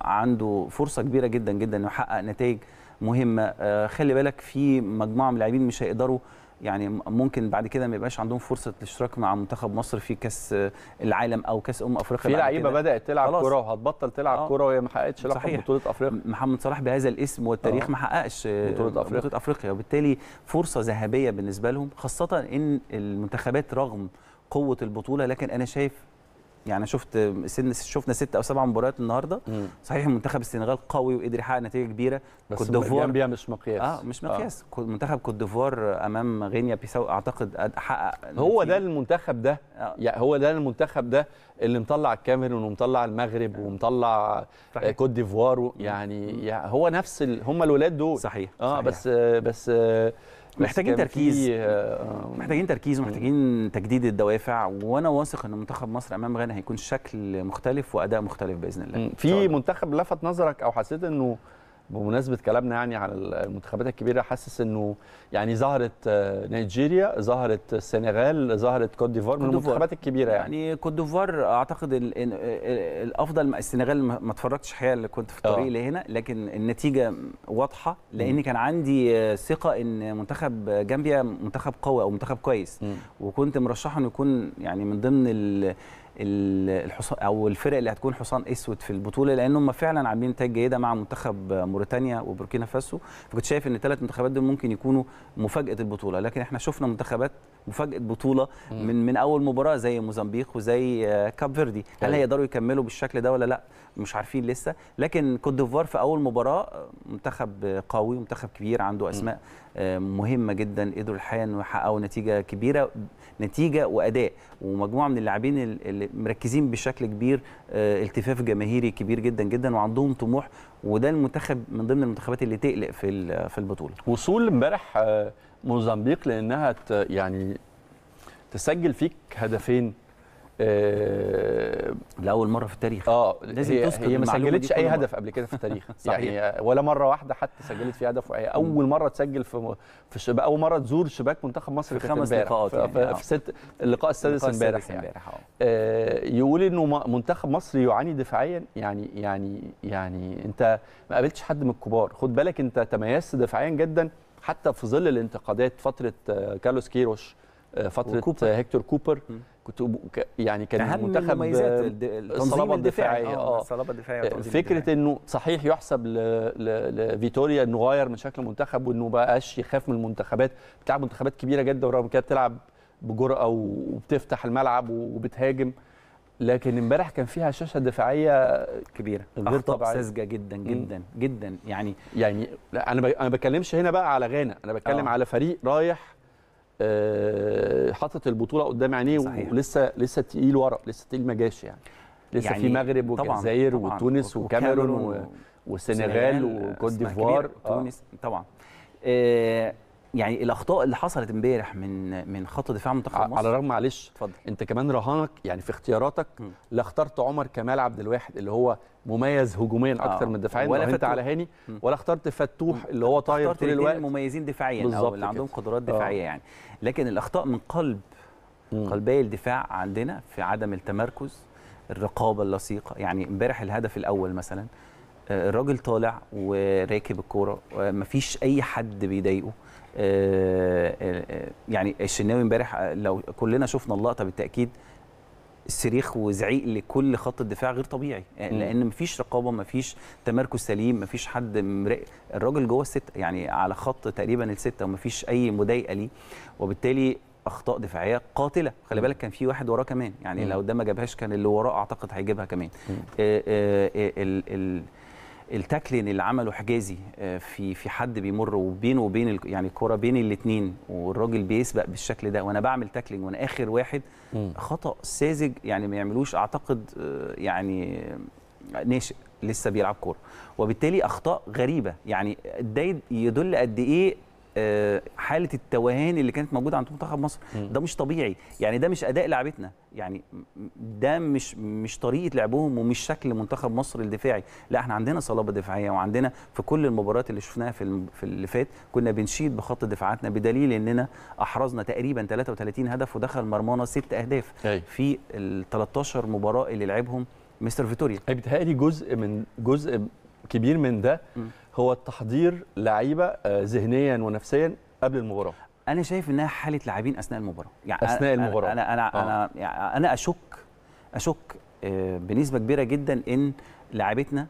[SPEAKER 2] عنده فرصة كبيرة جدا جدا إنه يحقق نتائج مهمة. آه خلي بالك في مجموعة من اللاعبين مش هيقدروا يعني ممكن بعد كده ما يبقاش عندهم فرصة الاشتراك مع منتخب مصر في كأس العالم أو كأس أمم أفريقيا
[SPEAKER 1] في
[SPEAKER 2] لعيبة.
[SPEAKER 1] بدأت تلعب. كورة وهتبطل تلعب
[SPEAKER 2] آه.
[SPEAKER 1] كورة وهي ما حققتش لقب. بطولة أفريقيا
[SPEAKER 2] محمد صلاح بهذا الاسم والتاريخ
[SPEAKER 1] آه.
[SPEAKER 2] ما حققش
[SPEAKER 1] بطولة أفريقيا.
[SPEAKER 2] بطولة أفريقيا وبالتالي فرصة ذهبية بالنسبة لهم خاصة إن المنتخبات رغم قوة البطولة لكن أنا شايف يعني شفت سن شفنا ست أو سبع مباريات النهارده
[SPEAKER 1] مم.
[SPEAKER 2] صحيح منتخب السنغال قوي وقدر يحقق نتيجة كبيرة
[SPEAKER 1] بس
[SPEAKER 2] كوت ديفوار
[SPEAKER 1] جامبيا مش مقياس
[SPEAKER 2] آه مش مقياس آه. منتخب كوت ديفوار أمام غينيا بيساو أعتقد حقق
[SPEAKER 1] هو. ده المنتخب ده
[SPEAKER 2] آه.
[SPEAKER 1] يعني هو ده المنتخب ده اللي مطلع الكاميرون ومطلع المغرب ومطلع. آه، كوت ديفوار يعني يعني هو نفس ال... هم الولاد دول
[SPEAKER 2] صحيح
[SPEAKER 1] آه
[SPEAKER 2] صحيح.
[SPEAKER 1] بس آه، بس آه، بس
[SPEAKER 2] محتاجين
[SPEAKER 1] كان
[SPEAKER 2] تركيز.
[SPEAKER 1] في، آه،
[SPEAKER 2] محتاجين تركيز ومحتاجين تجديد الدوافع وأنا واثق إن منتخب مصر أمام غانا هيكون شكل مختلف وأداء مختلف بإذن الله
[SPEAKER 1] في. منتخب لفت نظرك أو حسيت إنه بمناسبة كلامنا يعني على المنتخبات الكبيرة حاسس إنه يعني ظهرت آه، نيجيريا ظهرت السنغال ظهرت كوت ديفوار من. المنتخبات الكبيرة يعني,
[SPEAKER 2] يعني كوت ديفوار أعتقد ال- ال- ال- الأفضل السنغال ما اتفرجتش حقيقة اللي كنت في الطريق
[SPEAKER 1] آه.
[SPEAKER 2] لهنا لكن النتيجة واضحة لأن كان عندي آه، ثقة إن منتخب جامبيا منتخب قوي أو منتخب كويس. وكنت مرشحه إنه يكون يعني من ضمن ال- الحصان أو الفرق اللي هتكون حصان أسود في البطولة لأن هم فعلا عاملين نتائج جيدة مع منتخب موريتانيا وبوركينا فاسو. فكنت شايف إن الثلاث منتخبات دول ممكن يكونوا مفاجأة البطولة لكن إحنا شفنا منتخبات مفاجأة
[SPEAKER 1] بطولة.
[SPEAKER 2] من من أول مباراة زي موزمبيق وزي آه، كاب فيردي. هل
[SPEAKER 1] أيوة.
[SPEAKER 2] هيقدروا يكملوا بالشكل ده ولا لأ؟ مش عارفين لسه. لكن كوت ديفوار في أول مباراة منتخب قوي منتخب كبير عنده أسماء آه، مهمة جدا. قدروا الحقيقة انه يحققوا نتيجة كبيرة. نتيجة وأداء. ومجموعة من اللاعبين ال- اللي مركزين بشكل كبير آه، التفاف جماهيري كبير جدا جدا وعندهم طموح وده المنتخب من ضمن المنتخبات اللي تقلق في في البطولة.
[SPEAKER 1] وصول امبارح آه، موزمبيق لأنها يعني تسجل فيك هدفين.
[SPEAKER 2] لأول مرة في التاريخ
[SPEAKER 1] آه
[SPEAKER 2] لازم
[SPEAKER 1] هي, هي ما سجلتش
[SPEAKER 2] أي.
[SPEAKER 1] هدف قبل كده في التاريخ [laughs]
[SPEAKER 2] صحيح.
[SPEAKER 1] يعني ولا مرة واحدة حتى سجلت فيها هدف وهي أول مرة تسجل في في شباك أول مرة تزور شباك منتخب مصر
[SPEAKER 2] في خمس. لقاءات
[SPEAKER 1] في,
[SPEAKER 2] يعني،
[SPEAKER 1] في,
[SPEAKER 2] آه.
[SPEAKER 1] في ست اللقاء السادس امبارح يعني
[SPEAKER 2] آه.
[SPEAKER 1] آه، يقول إنه منتخب مصر يعاني دفاعيا يعني يعني يعني أنت ما قابلتش حد من الكبار خد بالك أنت تميزت دفاعيا جدا حتى في ظل الانتقادات فترة آه، كارلوس كيروش آه، فترة
[SPEAKER 2] وكوبر.
[SPEAKER 1] هيكتور كوبر
[SPEAKER 2] مم.
[SPEAKER 1] كنت يعني كان المنتخب
[SPEAKER 2] المميزات
[SPEAKER 1] آه،
[SPEAKER 2] الد- التنظيم
[SPEAKER 1] الصلابة
[SPEAKER 2] الدفاعي
[SPEAKER 1] الدفاعية، آه
[SPEAKER 2] آه. الصلابة
[SPEAKER 1] الدفاعية
[SPEAKER 2] فكرة.
[SPEAKER 1] إنه صحيح يحسب. لفيتوريا إنه غير من شكل المنتخب وإنه بقاش يخاف من المنتخبات بتلعب منتخبات كبيرة جدا ورغم كده بتلعب بجرأة وبتفتح الملعب وبتهاجم لكن امبارح كان فيها شاشة دفاعية
[SPEAKER 2] كبيرة
[SPEAKER 1] غير طبيعية.
[SPEAKER 2] ساذجة جدا جدا جدا يعني
[SPEAKER 1] يعني أنا. أنا بتكلمش هنا بقى على غانا أنا بتكلم
[SPEAKER 2] آه.
[SPEAKER 1] على فريق رايح آه، حاطط البطولة قدام عينيه. ولسه لسه تقيل ورا لسه تقيل ما جاش يعني لسه
[SPEAKER 2] يعني
[SPEAKER 1] في مغرب والجزائر. وتونس
[SPEAKER 2] وكاميرون.
[SPEAKER 1] والسنغال وكوت ديفوار
[SPEAKER 2] كبيرة، تونس طبعا آه يعني الأخطاء اللي حصلت امبارح من من خط دفاع منتخب مصر
[SPEAKER 1] على الرغم معلش
[SPEAKER 2] اتفضل
[SPEAKER 1] انت كمان رهانك يعني في اختياراتك. لا اخترت عمر كمال عبد الواحد اللي هو مميز هجوميا أكتر
[SPEAKER 2] آه.
[SPEAKER 1] من دفاعيا
[SPEAKER 2] ولا أنت.
[SPEAKER 1] على هاني. ولا اخترت فتوح اللي هو طاير طول الوقت
[SPEAKER 2] المميزين دفاعيا أو
[SPEAKER 1] بالظبط
[SPEAKER 2] اللي عندهم. قدرات
[SPEAKER 1] آه.
[SPEAKER 2] دفاعية يعني لكن الأخطاء من قلب. قلبي الدفاع عندنا في عدم التمركز الرقابة اللصيقة يعني امبارح الهدف الأول مثلا آه، الراجل طالع وراكب الكورة مفيش أي حد بيضايقه آه، آه، آه، يعني الشناوي امبارح آه، لو كلنا شفنا اللقطة بالتأكيد صريخ وزعيق لكل خط الدفاع غير طبيعي آه،. لأن مفيش رقابة مفيش تمركز سليم مفيش حد مراقب الراجل جوه الستة يعني على خط تقريبا الستة ومفيش أي مضايقه ليه وبالتالي أخطاء دفاعية قاتلة خلي بالك كان في واحد وراه كمان يعني. لو ده ما جابهاش كان اللي وراه أعتقد هيجيبها كمان. آه، آه، آه، ال- ال- التاكلين اللي عمله حجازي آه، في في حد بيمر وبينه وبين يعني الكره بين الاثنين والراجل بيسبق بالشكل ده وأنا بعمل تاكلينج وأنا آخر واحد. خطأ ساذج يعني ما يعملوش أعتقد آه، يعني ناشئ لسه بيلعب كورة وبالتالي أخطاء غريبة يعني ده يدل قد إيه حالة التوهان اللي كانت موجودة عند منتخب مصر. ده مش طبيعي يعني ده مش أداء لعبتنا يعني ده مش مش طريقة لعبهم ومش شكل منتخب مصر الدفاعي لا إحنا عندنا صلابة دفاعية وعندنا في كل المباريات اللي شفناها في في اللي فات كنا بنشيد بخط دفاعاتنا بدليل إننا أحرزنا تقريبا 33 هدف ودخل مرمانا ست أهداف
[SPEAKER 1] أيوة.
[SPEAKER 2] في ال 13 مباراة اللي لعبهم مستر فيتوريا
[SPEAKER 1] هي بيتهيألي جزء من جزء كبير من ده
[SPEAKER 2] مم.
[SPEAKER 1] هو التحضير لعيبة آه، ذهنيا ونفسيا قبل المباراة
[SPEAKER 2] أنا شايف إنها حالة لاعبين أثناء المباراة يعني
[SPEAKER 1] أثناء
[SPEAKER 2] أنا-
[SPEAKER 1] المباراة.
[SPEAKER 2] أنا أنا
[SPEAKER 1] آه.
[SPEAKER 2] أنا يعني أنا اشك أشك آه، بنسبة كبيرة جدا إن لاعبتنا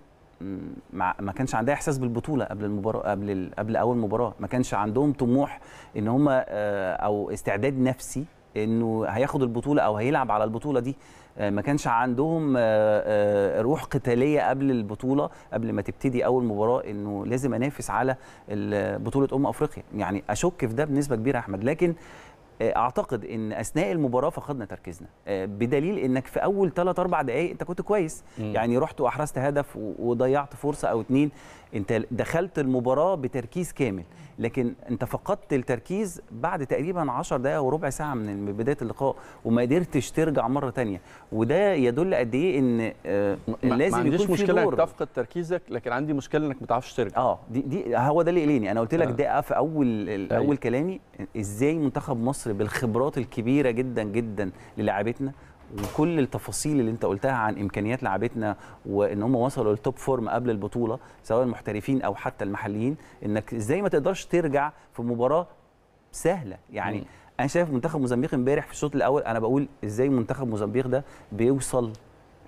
[SPEAKER 2] ما كانش عندها إحساس بالبطولة قبل المباراة قبل قبل أول مباراة ما كانش عندهم طموح إن هم أو استعداد نفسي إنه هياخد البطولة أو هيلعب على البطولة دي آه، ما كانش عندهم آه، آه، روح قتالية قبل البطولة قبل ما تبتدي أول مباراة إنه لازم أنافس على بطولة أمم أفريقيا. يعني أشك في ده بنسبة كبيرة يا أحمد. لكن أعتقد إن أثناء المباراة فقدنا تركيزنا. آه، بدليل إنك في أول 3 4 دقائق أنت كنت كويس.
[SPEAKER 1] مم.
[SPEAKER 2] يعني رحت وأحرزت هدف وضيعت فرصة أو اتنين. أنت دخلت المباراة بتركيز كامل. لكن أنت فقدت التركيز بعد تقريبا 10 دقائق وربع ساعة من بداية اللقاء وما قدرتش ترجع مرة تانية. وده يدل قد إيه إن آه،
[SPEAKER 1] ما- ما
[SPEAKER 2] لازم
[SPEAKER 1] عنديش
[SPEAKER 2] يكون في
[SPEAKER 1] مشكلة
[SPEAKER 2] إنك
[SPEAKER 1] تفقد تركيزك لكن عندي مشكلة إنك ما تعرفش ترجع.
[SPEAKER 2] آه دي دي هو ده اللي قلقني أنا قلت لك
[SPEAKER 1] آه.
[SPEAKER 2] ده في أول
[SPEAKER 1] أيوة.
[SPEAKER 2] أول كلامي. إزاي منتخب مصر بالخبرات الكبيرة جدا جدا للاعبتنا وكل التفاصيل اللي انت قلتها عن إمكانيات لاعبتنا وإن هم وصلوا لل top form قبل البطولة سواء المحترفين أو حتى المحليين إنك إزاي ما تقدرش ترجع في مباراة سهلة يعني
[SPEAKER 1] مم.
[SPEAKER 2] أنا شايف منتخب موزمبيق إمبارح في الشوط الأول أنا بقول إزاي منتخب موزمبيق ده بيوصل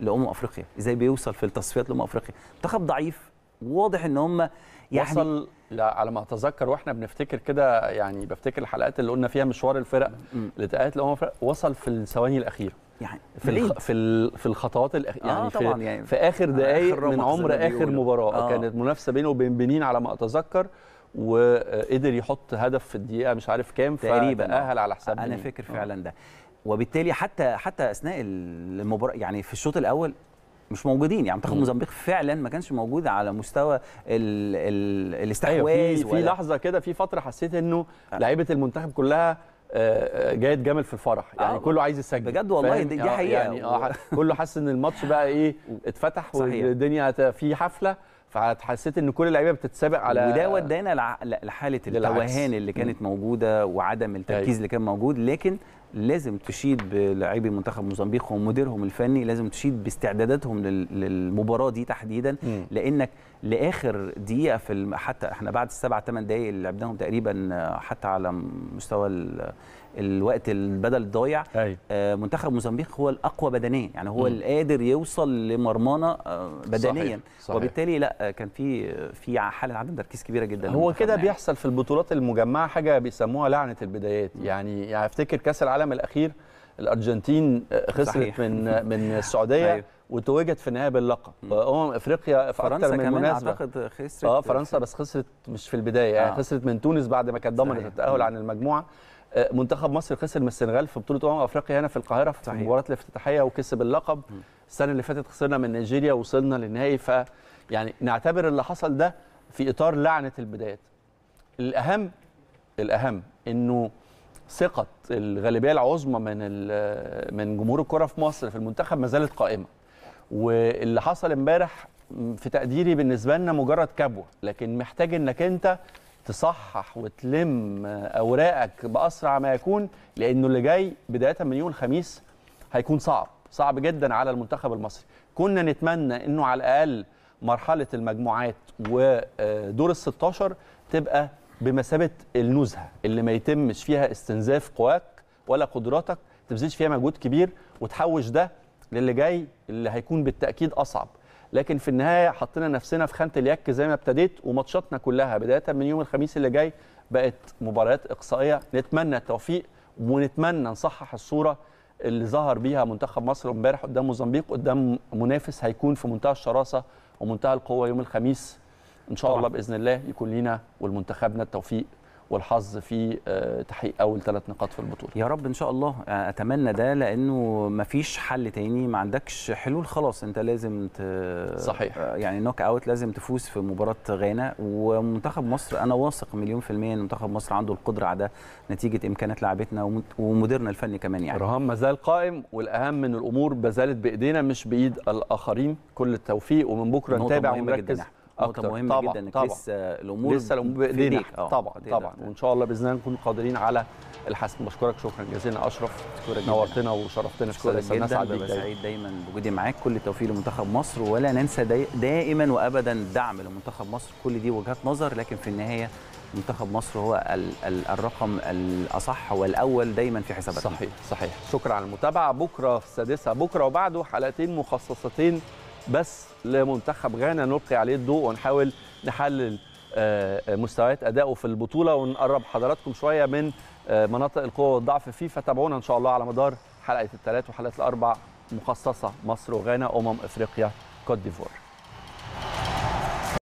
[SPEAKER 2] لأمم أفريقيا إزاي بيوصل في التصفيات لأمم أفريقيا منتخب ضعيف واضح إن هم يعني
[SPEAKER 1] وصل لا على ما أتذكر وإحنا بنفتكر كده يعني بفتكر الحلقات اللي قلنا فيها مشوار الفرق
[SPEAKER 2] مم.
[SPEAKER 1] اللي اتقالت لهم وصل في الثواني الأخيرة
[SPEAKER 2] يعني
[SPEAKER 1] في الخ... في ال... في الخطوات الأخ...
[SPEAKER 2] آه
[SPEAKER 1] يعني
[SPEAKER 2] طبعاً
[SPEAKER 1] في...
[SPEAKER 2] يعني
[SPEAKER 1] في آخر دقائق
[SPEAKER 2] آخر
[SPEAKER 1] من عمر
[SPEAKER 2] آخر.
[SPEAKER 1] مباراة
[SPEAKER 2] آه.
[SPEAKER 1] كانت منافسة بينه وبين بنين على ما أتذكر وقدر يحط هدف في الدقيقة مش عارف كام
[SPEAKER 2] تقريبا
[SPEAKER 1] فتأهل على حساب أنا.
[SPEAKER 2] فاكر
[SPEAKER 1] آه.
[SPEAKER 2] فعلا ده وبالتالي حتى حتى أثناء المباراة يعني في الشوط الأول مش موجودين يعني منتخب. موزمبيق فعلا ما كانش موجود على مستوى ال ال
[SPEAKER 1] أيوه
[SPEAKER 2] الاستحواذ
[SPEAKER 1] في في
[SPEAKER 2] ولا-
[SPEAKER 1] لحظة كده في فترة حسيت إنه لعيبة المنتخب كلها آه، آه، جاية تجامل في الفرح يعني
[SPEAKER 2] آه،
[SPEAKER 1] كله عايز يسجل
[SPEAKER 2] بجد والله؟ دي-
[SPEAKER 1] آه،
[SPEAKER 2] حقيقة.
[SPEAKER 1] يعني آه كله حاسس إن الماتش بقى إيه [laughs] اتفتح. والدنيا في حفلة فحسيت إن كل اللعيبة بتتسابق على
[SPEAKER 2] وده ودانا
[SPEAKER 1] لحالة.
[SPEAKER 2] التوهان اللي كانت موجودة وعدم التركيز
[SPEAKER 1] أيوة.
[SPEAKER 2] اللي كان موجود لكن لازم تشيد بلاعبي منتخب موزمبيق ومديرهم الفني لازم تشيد باستعداداتهم لل- للمباراة دي تحديدا. لأنك لآخر دقيقة في الم... حتى إحنا بعد السبع ثمان دقائق اللي لعبناهم تقريبا حتى على مستوى ال- الوقت البدل الضايع آه، منتخب موزمبيق هو الأقوى بدنيا يعني هو
[SPEAKER 1] مم.
[SPEAKER 2] القادر يوصل لمرمانا آه، بدنيا
[SPEAKER 1] صحيح، صحيح.
[SPEAKER 2] وبالتالي لا آه، كان في في حالة عدم تركيز كبيرة جدا
[SPEAKER 1] هو كده
[SPEAKER 2] يعني.
[SPEAKER 1] بيحصل في البطولات المجمعة حاجة بيسموها لعنة البدايات يعني يعني أفتكر كأس العالم الأخير الأرجنتين خسرت
[SPEAKER 2] صحيح.
[SPEAKER 1] من من السعودية
[SPEAKER 2] أيوة.
[SPEAKER 1] وتوجت في النهائي باللقب امم إفريقيا في
[SPEAKER 2] فرنسا
[SPEAKER 1] أكتر من
[SPEAKER 2] كمان
[SPEAKER 1] مناسبة
[SPEAKER 2] أعتقد خسرت
[SPEAKER 1] آه فرنسا بس خسرت مش في البداية يعني
[SPEAKER 2] آه.
[SPEAKER 1] خسرت من تونس بعد ما كانت ضمنت. التأهل عن المجموعة آه، منتخب مصر خسر من السنغال في بطولة أمم أفريقيا هنا في القاهرة في
[SPEAKER 2] صحيح.
[SPEAKER 1] المباراه الافتتاحية وكسب اللقب. السنة اللي فاتت خسرنا من نيجيريا وصلنا للنهائي. ف يعني نعتبر اللي حصل ده في إطار لعنة البدايات. الأهم الأهم إنه ثقة الغالبية العظمى من من جمهور الكرة في مصر في المنتخب ما زالت قائمة. واللي حصل امبارح في تقديري بالنسبة لنا مجرد كبوة لكن محتاج إنك أنت تصحح وتلم أوراقك بأسرع ما يكون لأنه اللي جاي بداية من يوم الخميس هيكون صعب صعب جدا على المنتخب المصري. كنا نتمنى إنه على الأقل مرحلة المجموعات ودور ال 16 تبقى بمثابة النزهة اللي ما يتمش فيها استنزاف قواك ولا قدراتك تبذلش فيها مجهود كبير وتحوش ده للي جاي اللي هيكون بالتأكيد أصعب. لكن في النهاية حطينا نفسنا في خانة اليك زي ما ابتديت وماتشاتنا كلها. بدايه من يوم الخميس اللي جاي بقت مباريات إقصائية. نتمنى التوفيق ونتمنى نصحح الصورة اللي ظهر بيها منتخب مصر امبارح قدام موزمبيق قدام منافس هيكون في منتهى الشراسة ومنتهى القوة يوم الخميس. إن شاء
[SPEAKER 2] طبعاً.
[SPEAKER 1] الله بإذن الله يكون لينا ولمنتخبنا التوفيق. والحظ في آه، تحقيق أول ثلاث نقاط في البطولة.
[SPEAKER 2] يا رب إن شاء الله. أتمنى ده لأنه مفيش حل تاني. ما عندكش حلول خلاص أنت لازم ت...
[SPEAKER 1] صحيح.
[SPEAKER 2] يعني نوك اوت لازم تفوز في مباراة غانا. ومنتخب مصر أنا واثق مليون في المية إن منتخب مصر عنده القدرة على ده نتيجة إمكانيات لاعبتنا ومديرنا الفني كمان يعني.
[SPEAKER 1] رهان ما زال قائم والأهم من الأمور ما زالت بإيدينا مش بإيد الآخرين. كل التوفيق ومن
[SPEAKER 2] بكرة
[SPEAKER 1] نتابع ونركز. أكتر
[SPEAKER 2] مهمة
[SPEAKER 1] طبعا
[SPEAKER 2] جدا إنك
[SPEAKER 1] طبعا.
[SPEAKER 2] لسه الأمور
[SPEAKER 1] لسه
[SPEAKER 2] الأمور
[SPEAKER 1] بايدينا.
[SPEAKER 2] آه،
[SPEAKER 1] طبعا طبعا. وإن شاء الله بإذن الله نكون قادرين على الحسم. بشكرك شكرا جزيلا
[SPEAKER 2] أشرف.
[SPEAKER 1] نورتنا وشرفتنا في السادسه
[SPEAKER 2] جدا.
[SPEAKER 1] دايما
[SPEAKER 2] سعيد دايما بوجودي معاك. كل التوفيق لمنتخب مصر. ولا ننسى داي دائما وابدا الدعم لمنتخب مصر. كل دي وجهات نظر. لكن في النهاية منتخب مصر هو ال ال الرقم الأصح والأول دايما في حساباتنا.
[SPEAKER 1] صحيح صحيح. شكرا على المتابعة. بكرة في السادسة بكرة وبعده حلقتين مخصصتين بس لمنتخب غانا نلقي عليه الضوء ونحاول نحلل آه، مستويات أدائه في البطولة ونقرب حضراتكم شوية من آه، مناطق القوة والضعف فيه فتابعونا إن شاء الله على مدار حلقة الثلاث وحلقة الأربع مخصصة مصر وغانا أمم إفريقيا كوت ديفوار.